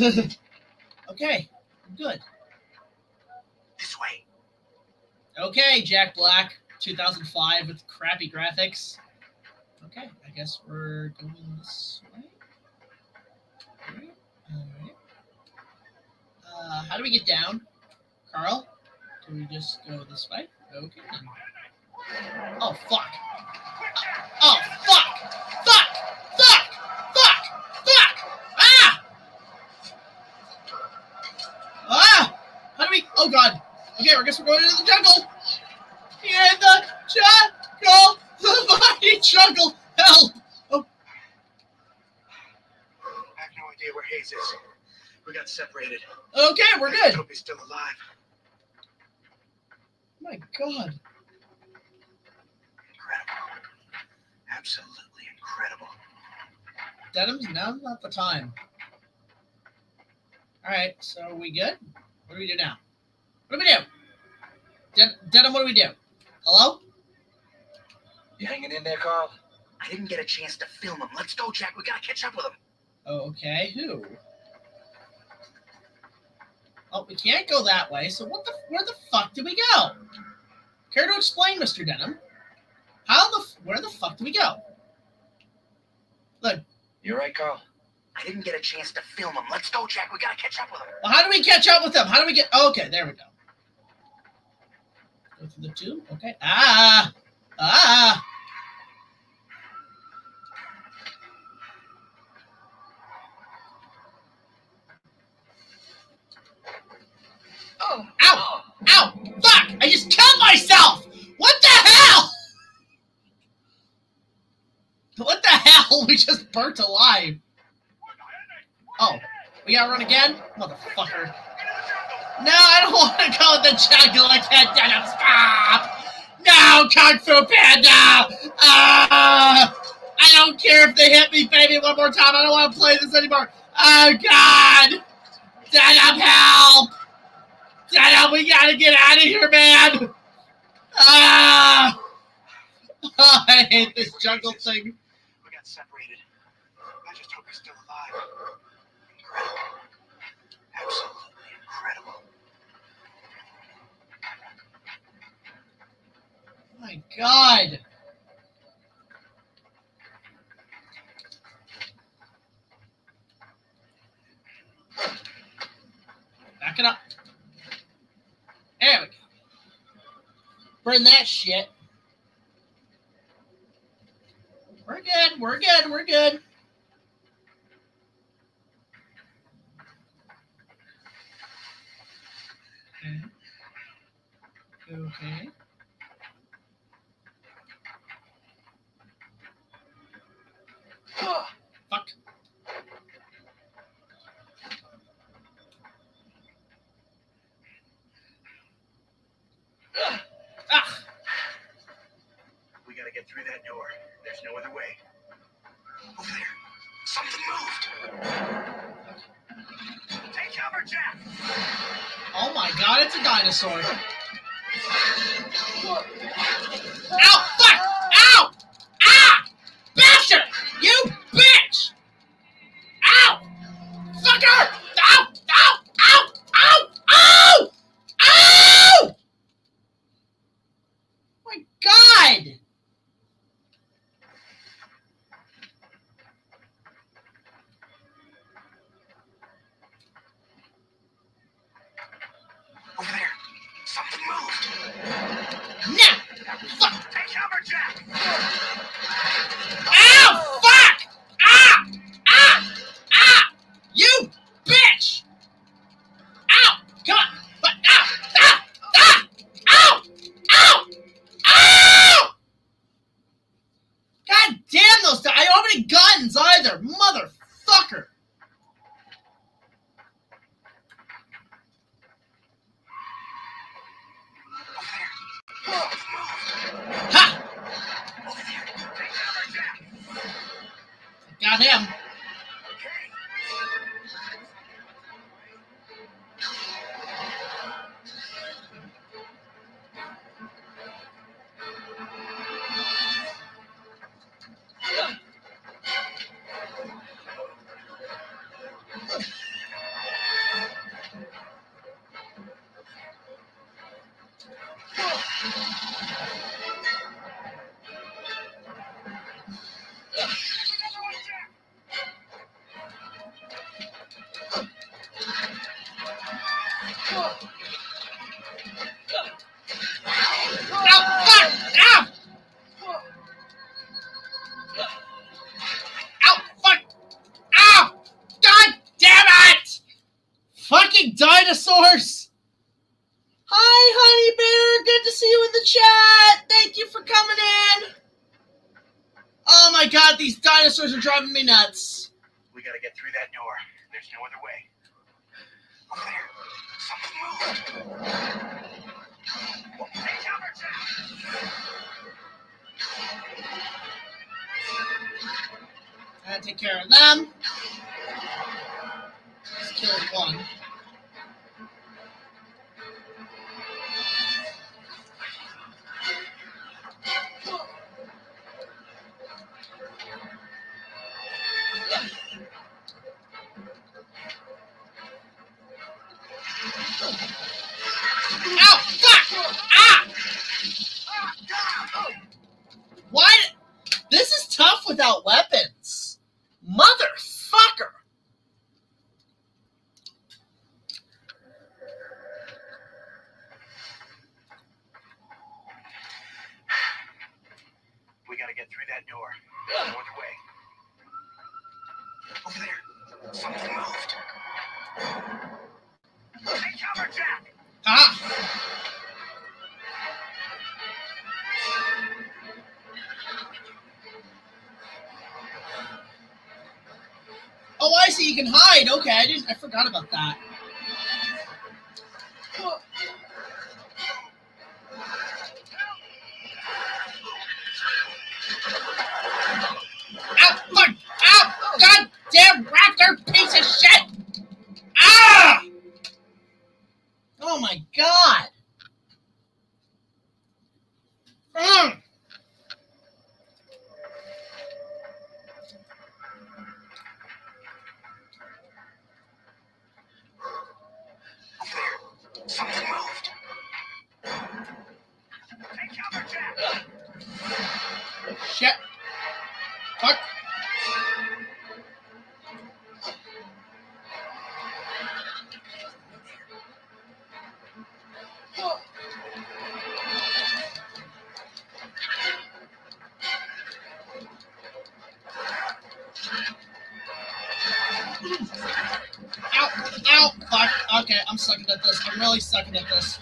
Speaker 1: okay, good.
Speaker 2: This way.
Speaker 1: Okay, Jack Black, 2005 with crappy graphics. Okay, I guess we're going this way. Alright, alright. Uh, how do we get down? Carl? Do we just go this way? Okay. Mighty! Help! Oh,
Speaker 2: I have no idea where Hayes is. We got separated.
Speaker 1: okay, we're
Speaker 2: I
Speaker 1: good.
Speaker 2: hope he's still alive.
Speaker 1: my God.
Speaker 2: Incredible. Absolutely incredible.
Speaker 1: Denham's now's not the time. Alright, so are we good? What do we do now? What do we do? Den- Denham, what do we do? Hello?
Speaker 6: You hanging in there, Carl?
Speaker 2: I didn't get a chance to film him. Let's go, Jack. We gotta catch up with him.
Speaker 1: Oh, okay, who? Oh, we can't go that way, so what the where the fuck do we go? Care to explain, Mr. Denham? How the where the fuck do we go? Look.
Speaker 6: You're right, Carl.
Speaker 2: I didn't get a chance to film him. Let's go, Jack. We gotta catch up with him.
Speaker 1: Well, how do we catch up with them? How do we get? Oh, okay, there we go. Go through the tube. Okay. Ah, ah.
Speaker 3: Oh,
Speaker 1: Ow! Ow! Fuck! I just killed myself! What the hell? What the hell? We just burnt alive. Oh, we gotta run again? Motherfucker. No, I don't want to go in the jungle that, Denham. Stop! No, Kung Fu Panda! Ah! I don't care if they hit me, baby, one more time. I don't want to play this anymore. Oh, God! Denham, help! Denham, we gotta get out of here, man! Oh, I hate this jungle thing.
Speaker 2: We got separated. I just hope he's still alive. Incredible. Absolutely incredible.
Speaker 1: My God. Back it up. There we go. Burn that shit. We're good. We're good. We're good. Okay. Okay. Fuck. Ah!
Speaker 2: We gotta get through that door. There's no other way. Over there. Something moved. Take cover, Jack.
Speaker 1: Oh my god, it's a dinosaur. Ow! Fuck! Ow! Ah! Bastard! You You can hide. Okay, I. I forgot about that. I'm at this.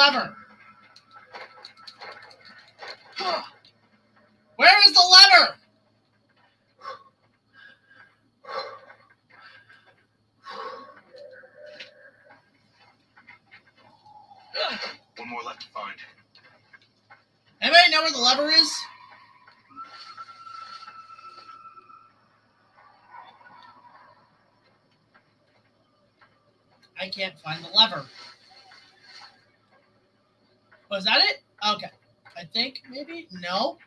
Speaker 1: Lever? Where is the lever?
Speaker 2: One more left to find.
Speaker 1: Anybody know where the lever is? I can't find the lever. Was that it? Okay. I think maybe. No.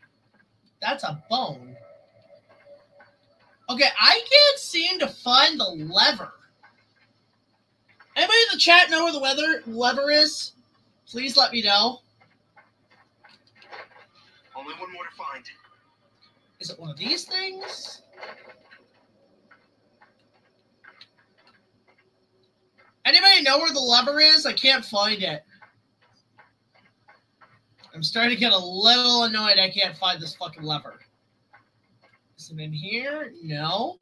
Speaker 1: That's a bone. Okay, I can't seem to find the lever. Anybody in the chat know where the weather lever is? Please let me know.
Speaker 2: Only one more to find.
Speaker 1: Is it one of these things? Anybody know where the lever is? I can't find it. Starting to get a little annoyed I can't find this fucking lever. Is it in here? No.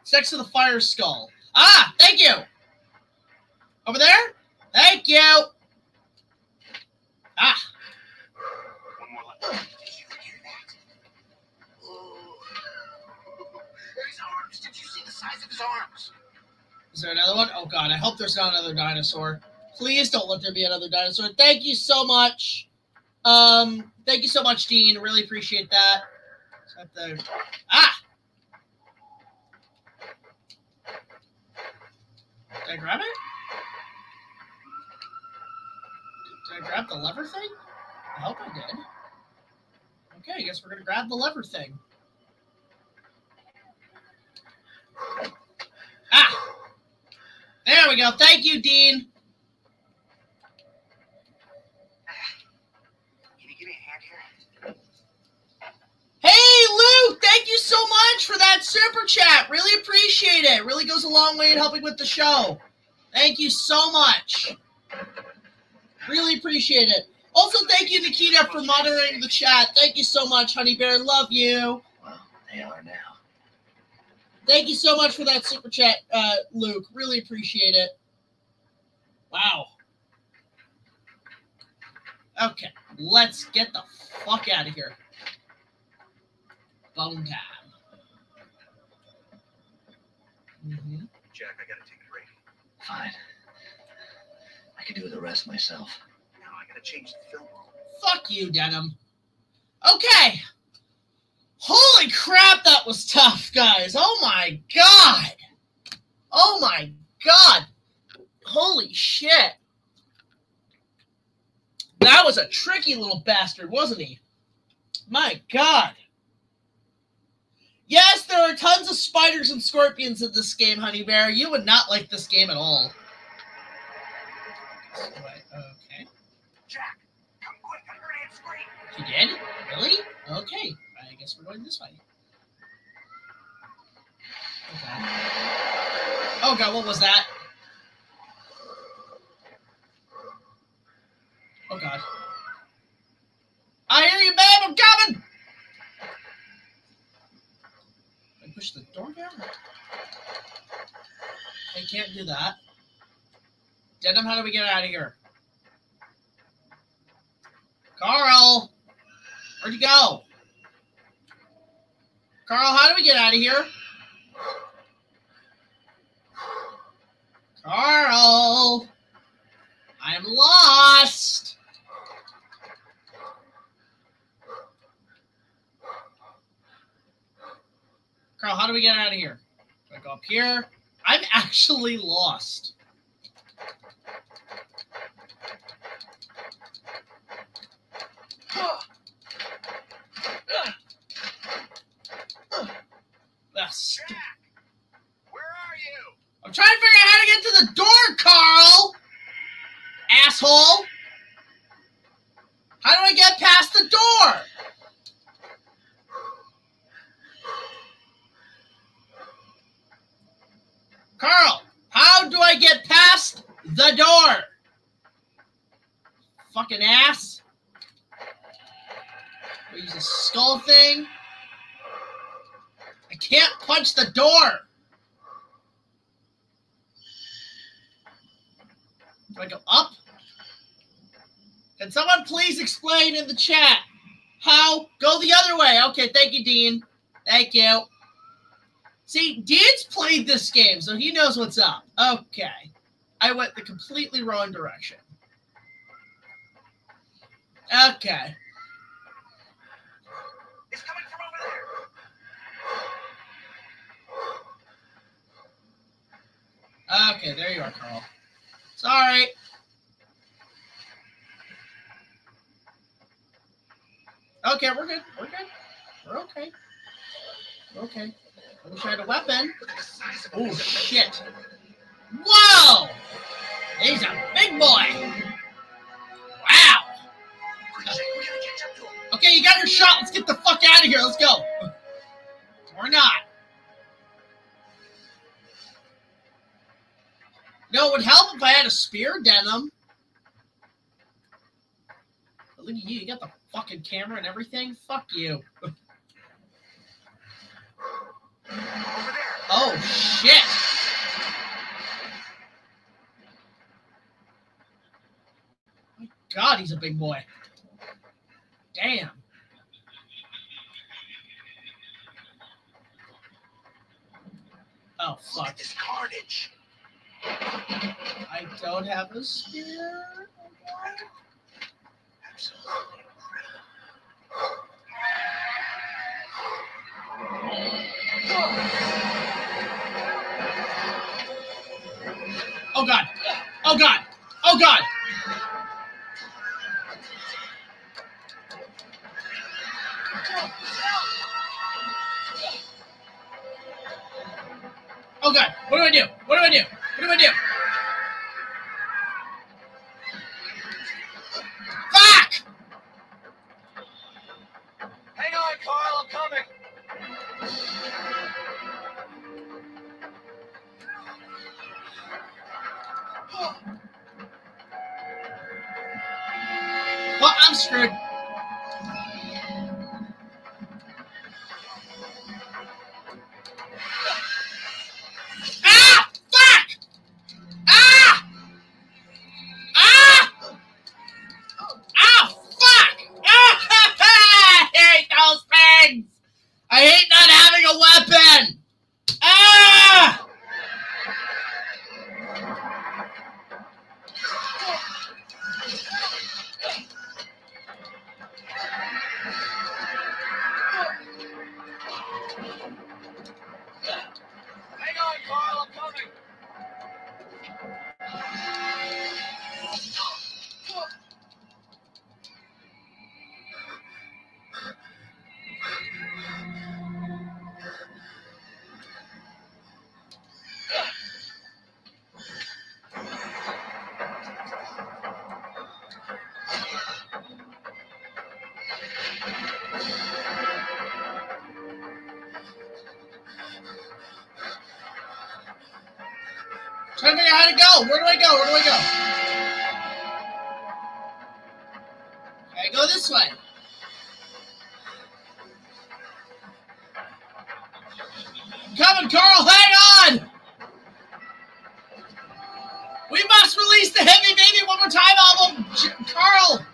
Speaker 1: It's next to the fire skull. Ah, thank you. Over there? Thank you. Ah,
Speaker 2: One more left.
Speaker 4: His arms! Did you see the size of his arms?
Speaker 1: Is there another one? Oh god, I hope there's not another dinosaur. Please don't let there be another dinosaur. Thank you so much. Um, thank you so much, Dean. Really appreciate that. To- Ah! Did I grab it? Did I grab the lever thing? I hope I did. Okay, I guess we're gonna grab the lever thing. Ah! There we go. Thank you, Dean.
Speaker 4: Can you give me a hand here?
Speaker 1: Hey, Luke, thank you so much for that super chat. Really appreciate it. Really goes a long way in helping with the show. Thank you so much. Really appreciate it. Also, thank you, Nikita, for moderating the chat. Thank you so much, Honey Bear. Love you.
Speaker 6: Well, they are now.
Speaker 1: Thank you so much for that super chat, uh, Luke. Really appreciate it. Wow. Okay, let's get the fuck out of here. Bone time. hmm
Speaker 2: Jack, I gotta take a break.
Speaker 6: Fine. I can do the rest myself.
Speaker 2: Now I gotta change the film.
Speaker 1: Fuck you, Denham. Okay. Holy crap, that was tough, guys. Oh my god. Oh my god! Holy shit! That was a tricky little bastard, wasn't he? My god. Yes, there are tons of spiders and scorpions in this game, Honey Bear. You would not like this game at all. Okay.
Speaker 2: Jack, come quick! I heard Ann scream.
Speaker 1: He did? Really? Okay. I guess we're going this way. Oh, okay. Oh god, what was that? Oh god. I hear you, babe! I'm coming! I push the door down? I can't do that. Denham, how do we get out of here? Carl! Where'd you go? Carl, how do we get out of here? Carl! I'm lost! Carl, how do we get out of here? Do I go up here? I'm actually lost. That's
Speaker 2: Jack, where are you?
Speaker 1: I'm trying to figure out how to get to the door, Carl! Asshole! How do I get past the door? Carl, how do I get past the door? Fucking ass. I use a skull thing. I can't punch the door. Do I go up? Can someone please explain in the chat how? Go the other way. Okay, thank you, Dean. Thank you. See, played this game, so he knows what's up. Okay. I went the completely wrong direction. Okay.
Speaker 2: It's coming from over there.
Speaker 1: Okay, there you are, Carl. Sorry. Okay, we're good. We're good. We're okay. We're okay. Had a weapon. Oh, shit. Whoa! He's a big boy. Wow. Okay, you got your shot. Let's get the fuck out of here. Let's go. Or not. No, it would help if I had a spear, Denham. But look at you. You got the fucking camera and everything. Fuck you. Oh, shit. My God, he's a big boy. Damn. Oh,
Speaker 2: Look
Speaker 1: fuck.
Speaker 2: at this carnage.
Speaker 1: I don't have a spear.
Speaker 2: Absolutely
Speaker 1: Oh, God. Oh, God. Oh, God. Oh, God. What do I do? What do I do? What do I do? Well, must release the heavy baby one more time, album, Carl!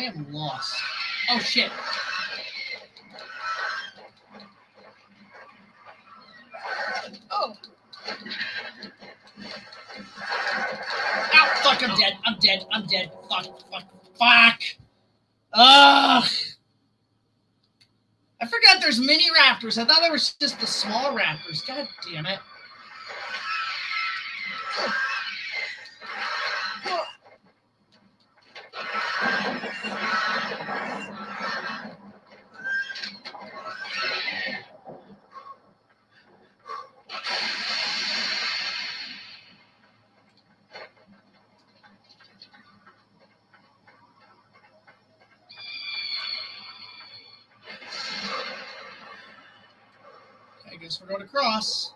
Speaker 1: I am lost. Oh shit.
Speaker 3: Oh,
Speaker 1: Ow, fuck, I'm dead. I'm dead. I'm dead. Fuck, fuck, fuck. Ugh. I forgot there's mini raptors. I thought there was just the small raptors. God damn it. Guess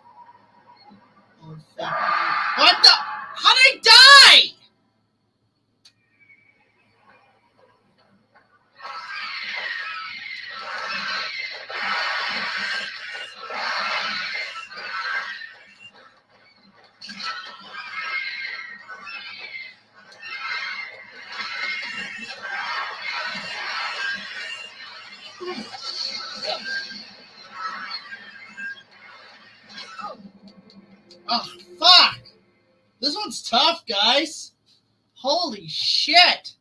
Speaker 1: Holy shit.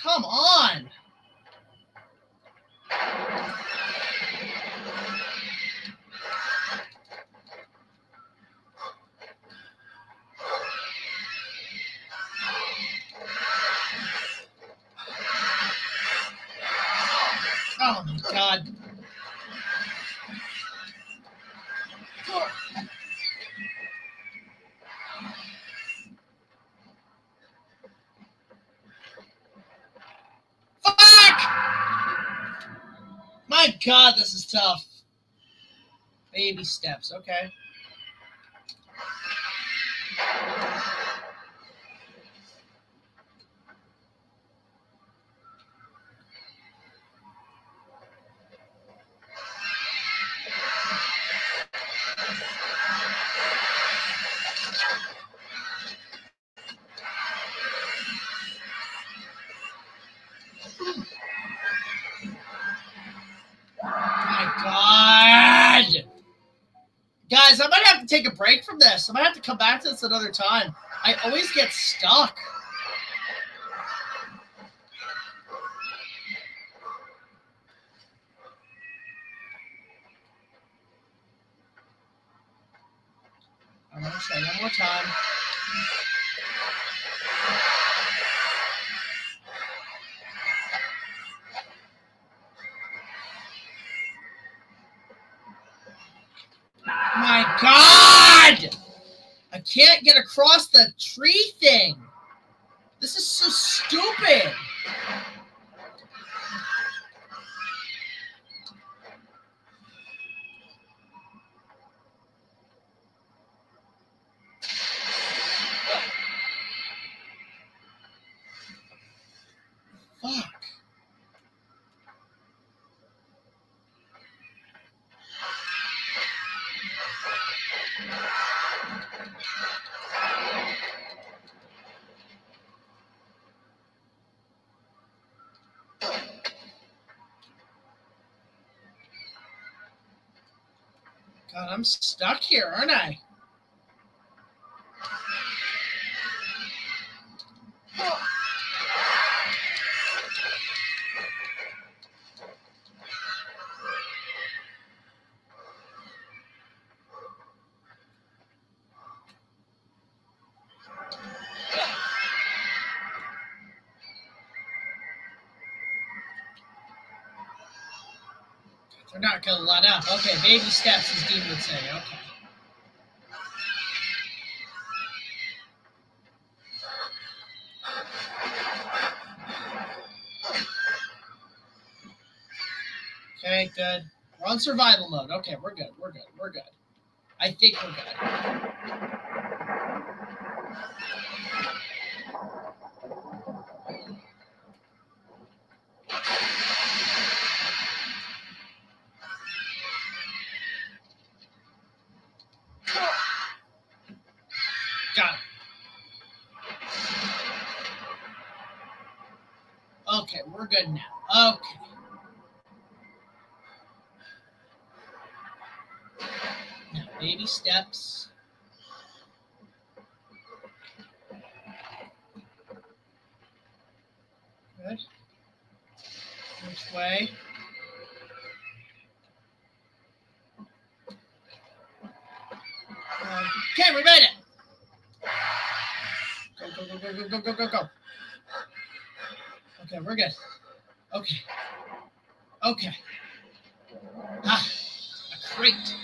Speaker 1: Come on. Oh my god. My god, this is tough. Baby steps, okay. This. I might have to come back to this another time. I always get stuck. The tree thing. I'm stuck here, aren't I? Up. Okay, baby steps, as Dean would say. Okay. Okay, good. We're on survival mode. Okay, we're good. We're good. We're good. I think we're good. We're good now. Okay. Now, baby steps. Good. Which way? Okay, we made it. Go, go, go, go, go, go, go, go. Okay, we're good. Okay. Okay. Ah, a crate.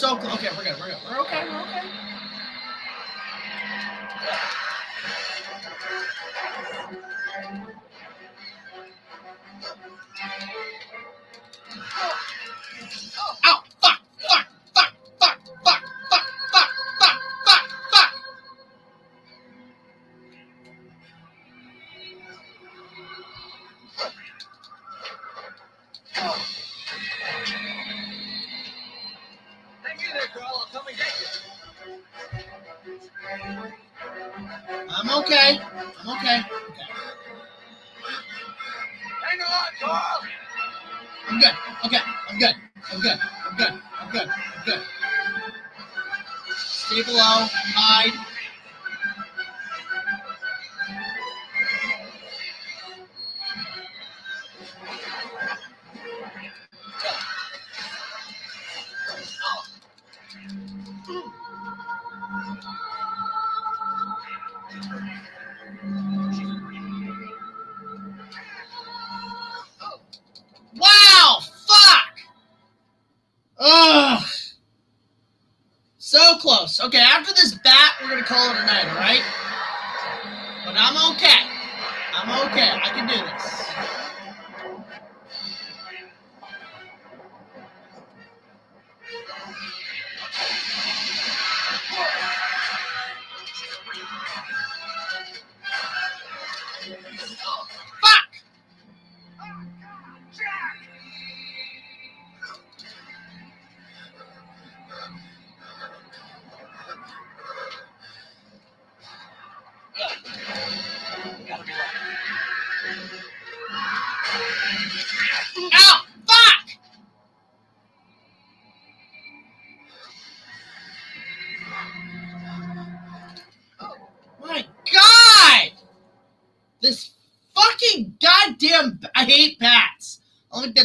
Speaker 1: So close. Okay, we're good. We're good. We're okay.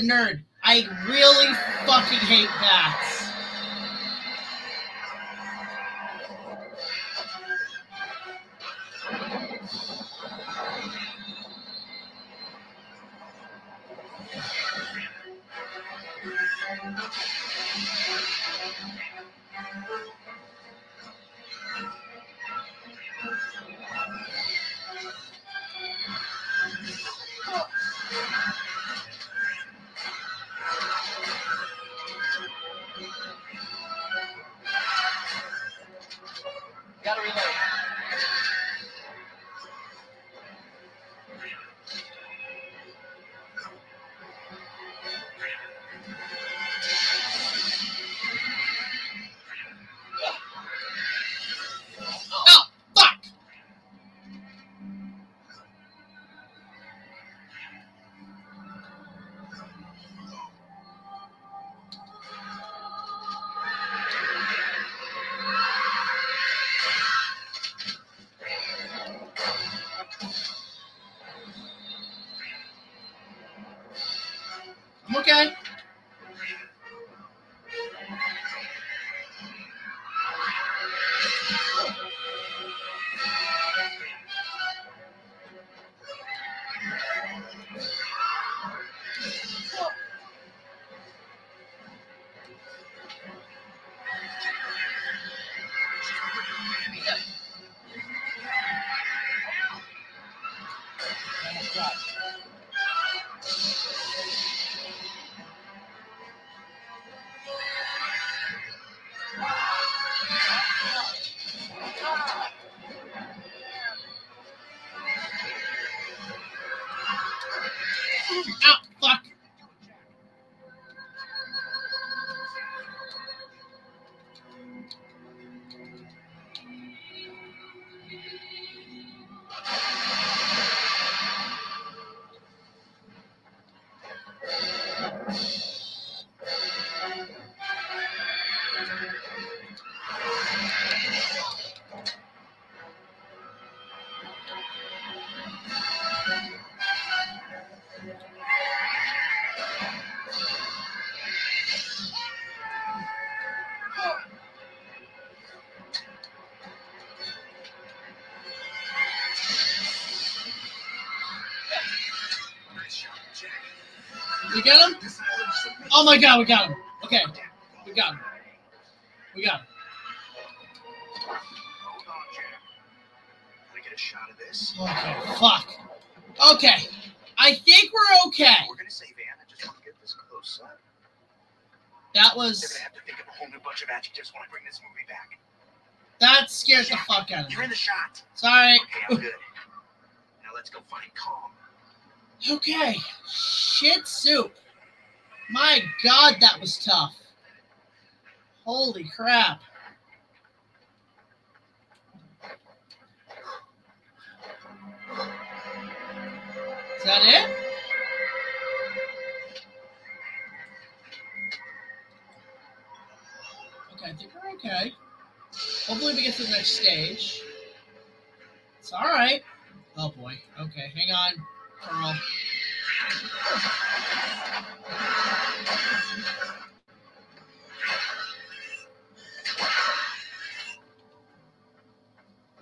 Speaker 1: Nerd. I really fucking hate bats. Got him?
Speaker 2: This one's submission.
Speaker 1: Oh my god, we got him. Okay, we got him. We got him.
Speaker 2: Hold on, Jack. Can I get a shot of this?
Speaker 1: Okay, fuck. Okay, I think we're okay.
Speaker 2: We're gonna save Ann. I just want to get this close up.
Speaker 1: That
Speaker 2: They're
Speaker 1: was
Speaker 2: gonna have to think of a whole new bunch of adjectives when I bring this movie back.
Speaker 1: that scares the fuck out of me.
Speaker 2: You're in the shot.
Speaker 1: Sorry.
Speaker 2: Okay, I'm good. Now let's go find Calm.
Speaker 1: Okay, shit soup. My god, that was tough. Holy crap. Is that it? Okay, I think we're okay. Hopefully we get to the next stage. It's alright. Oh boy. Okay, hang on, Carl.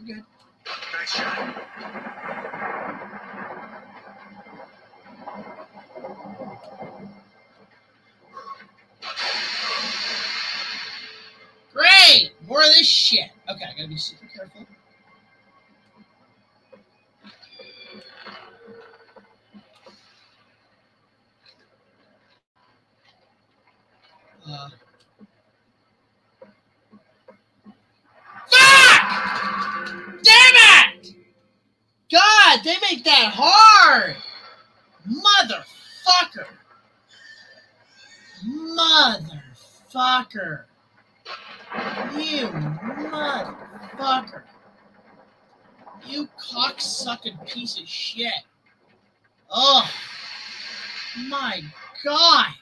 Speaker 1: Good.
Speaker 2: Nice shot.
Speaker 1: Great! More of this shit. Okay, I gotta be super careful. Fuck! Damn it! God, they make that hard! Motherfucker! Motherfucker! You motherfucker. You cocksucking piece of shit. Oh, My God.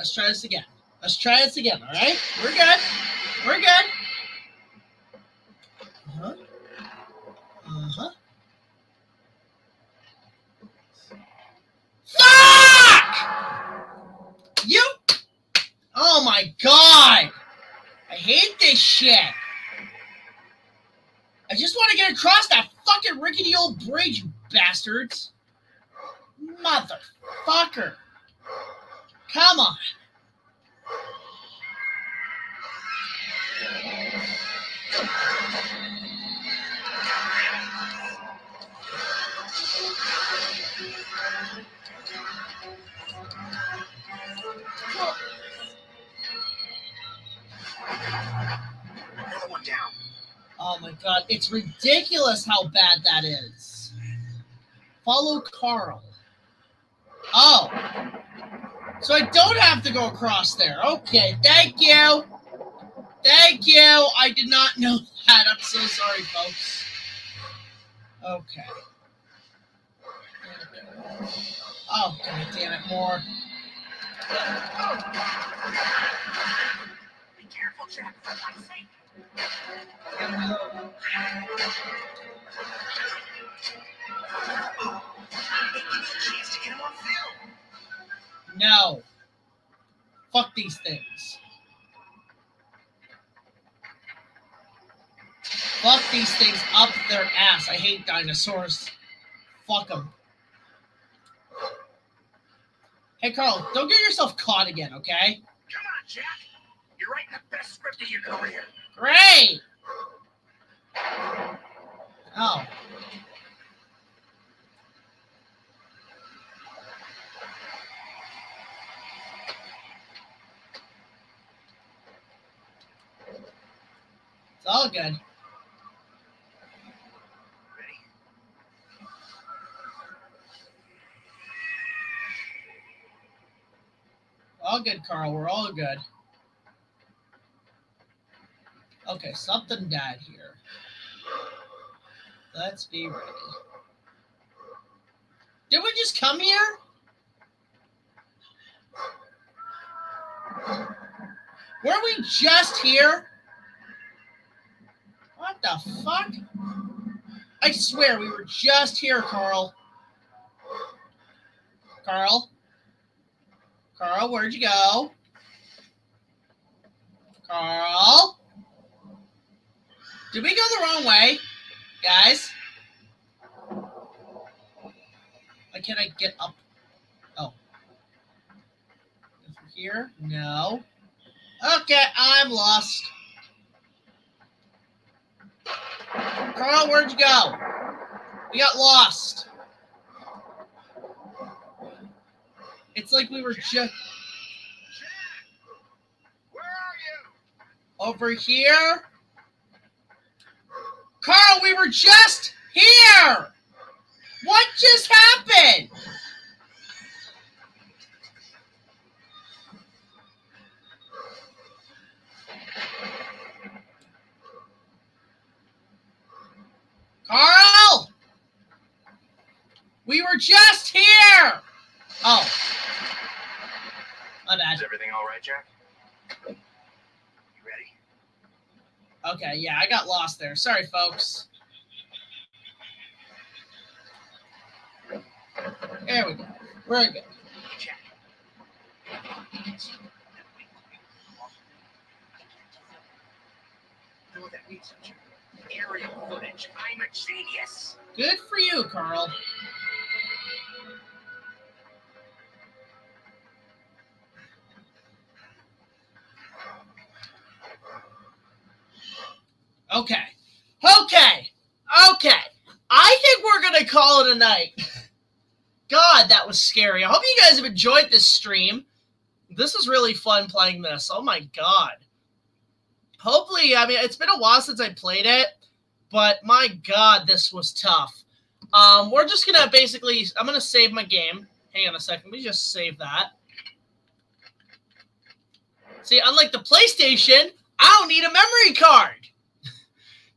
Speaker 1: Let's try this again. Let's try this again, all right? We're good. We're good. God! I hate this shit. I just want to get across that fucking rickety old bridge, you bastards. Motherfucker. Come on. Oh my god, it's ridiculous how bad that is. Follow Carl. Oh. So I don't have to go across there. Okay, thank you. Thank you. I did not know that. I'm so sorry, folks. Okay. Oh, god damn it, more.
Speaker 2: Be careful, Jack, for my sake.
Speaker 1: No. Fuck these things. Fuck these things up their ass. I hate dinosaurs. Fuck them. Hey, Carl, don't get yourself caught again, okay?
Speaker 2: Come on, Jack. You're writing the best script of your career.
Speaker 1: Great! Oh. It's all good. All good, Carl. We're all good. Okay, something died here. Let's be ready. Did we just come here? Were we just here? What the fuck? I swear we were just here, Carl. Carl? Carl, where'd you go? Carl? Did we go the wrong way? Guys? Why can't I get up? Oh. Over here? No. Okay, I'm lost. Carl, where'd you go? We got lost. It's like we were just
Speaker 2: Jack! Where are you?
Speaker 1: over here. Carl, we were just here. What just happened? Carl! We were just here! Oh. My bad.
Speaker 2: Is everything all right, Jack? You ready?
Speaker 1: Okay, yeah, I got lost there. Sorry, folks. There we go. We're good.
Speaker 2: Jack. Do that research. Aerial footage. I'm a genius.
Speaker 1: Good for you, Carl. Okay. Okay. Okay. I think we're going to call it a night. God, that was scary. I hope you guys have enjoyed this stream. This is really fun playing this. Oh my God. Hopefully, I mean, it's been a while since I played it, but my God, this was tough. Um, we're just gonna basically, I'm gonna save my game. Hang on a second, we just save that. See, unlike the PlayStation, I don't need a memory card.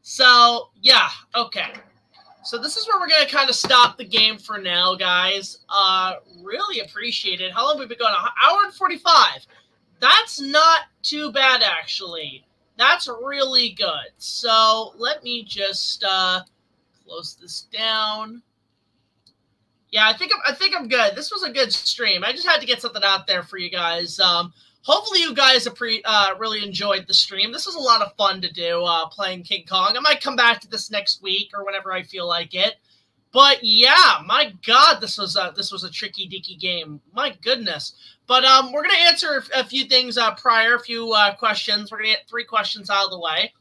Speaker 1: So yeah, okay. So this is where we're gonna kind of stop the game for now, guys. Uh, really appreciate it. How long have we been going? An hour and forty-five. That's not too bad, actually. That's really good. So let me just uh, close this down. Yeah, I think I'm, I think I'm good. This was a good stream. I just had to get something out there for you guys. Um, hopefully, you guys appre- uh, really enjoyed the stream. This was a lot of fun to do uh, playing King Kong. I might come back to this next week or whenever I feel like it. But yeah, my God, this was a this was a tricky dicky game. My goodness. But um, we're gonna answer a few things uh, prior, a few uh, questions. We're gonna get three questions out of the way.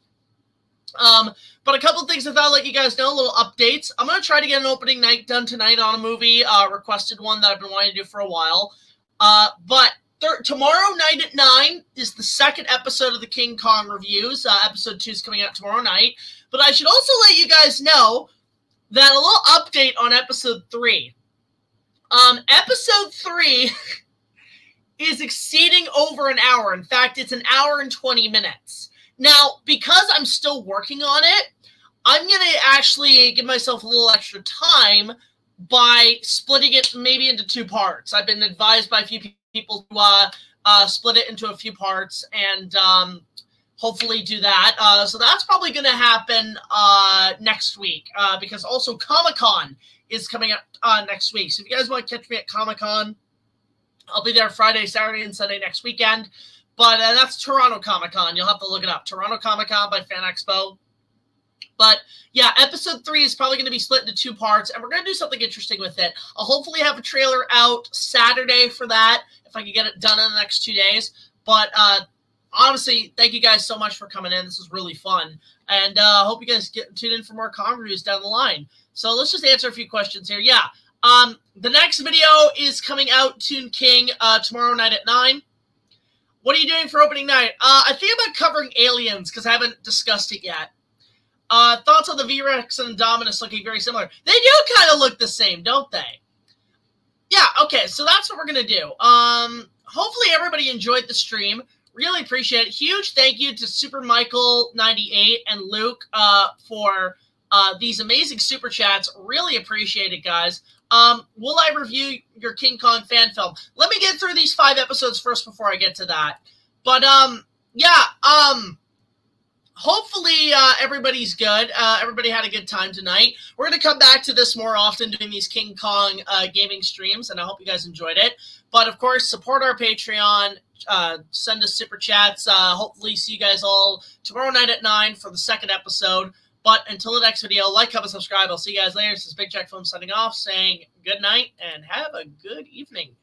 Speaker 1: Um, but a couple things I thought I'd let you guys know, a little updates. I'm gonna try to get an opening night done tonight on a movie, uh, requested one that I've been wanting to do for a while. Uh, but th- tomorrow night at nine is the second episode of the King Kong reviews. Uh, episode two is coming out tomorrow night. But I should also let you guys know that a little update on episode three. Um, episode three is exceeding over an hour. In fact, it's an hour and 20 minutes. Now, because I'm still working on it, I'm going to actually give myself a little extra time by splitting it maybe into two parts. I've been advised by a few people to uh, uh, split it into a few parts and um, hopefully do that. Uh, so that's probably going to happen uh, next week uh, because also Comic Con is coming up uh, next week. So if you guys want to catch me at Comic Con, I'll be there Friday, Saturday, and Sunday next weekend. But uh, that's Toronto Comic Con. You'll have to look it up. Toronto Comic Con by Fan Expo. But yeah, episode three is probably going to be split into two parts, and we're going to do something interesting with it. I'll hopefully have a trailer out Saturday for that if I can get it done in the next two days. But uh, honestly, thank you guys so much for coming in. This was really fun, and uh, hope you guys get tuned in for more reviews down the line. So let's just answer a few questions here. Yeah, um, the next video is coming out, Toon King, uh, tomorrow night at 9. What are you doing for opening night? Uh, I think about covering Aliens because I haven't discussed it yet. Uh, thoughts on the V-Rex and Dominus looking very similar. They do kind of look the same, don't they? Yeah, okay, so that's what we're going to do. Um, hopefully everybody enjoyed the stream. Really appreciate it. Huge thank you to Super Michael98 and Luke uh, for uh, these amazing super chats. Really appreciate it, guys. Um, will I review your King Kong fan film? Let me get through these five episodes first before I get to that. But um, yeah, um, hopefully uh, everybody's good. Uh, everybody had a good time tonight. We're gonna come back to this more often, doing these King Kong uh, gaming streams, and I hope you guys enjoyed it. But of course, support our Patreon. Uh, send us super chats. Uh, hopefully, see you guys all tomorrow night at nine for the second episode. But until the next video, like, comment, subscribe. I'll see you guys later. This is Big Jack Film signing off, saying good night and have a good evening.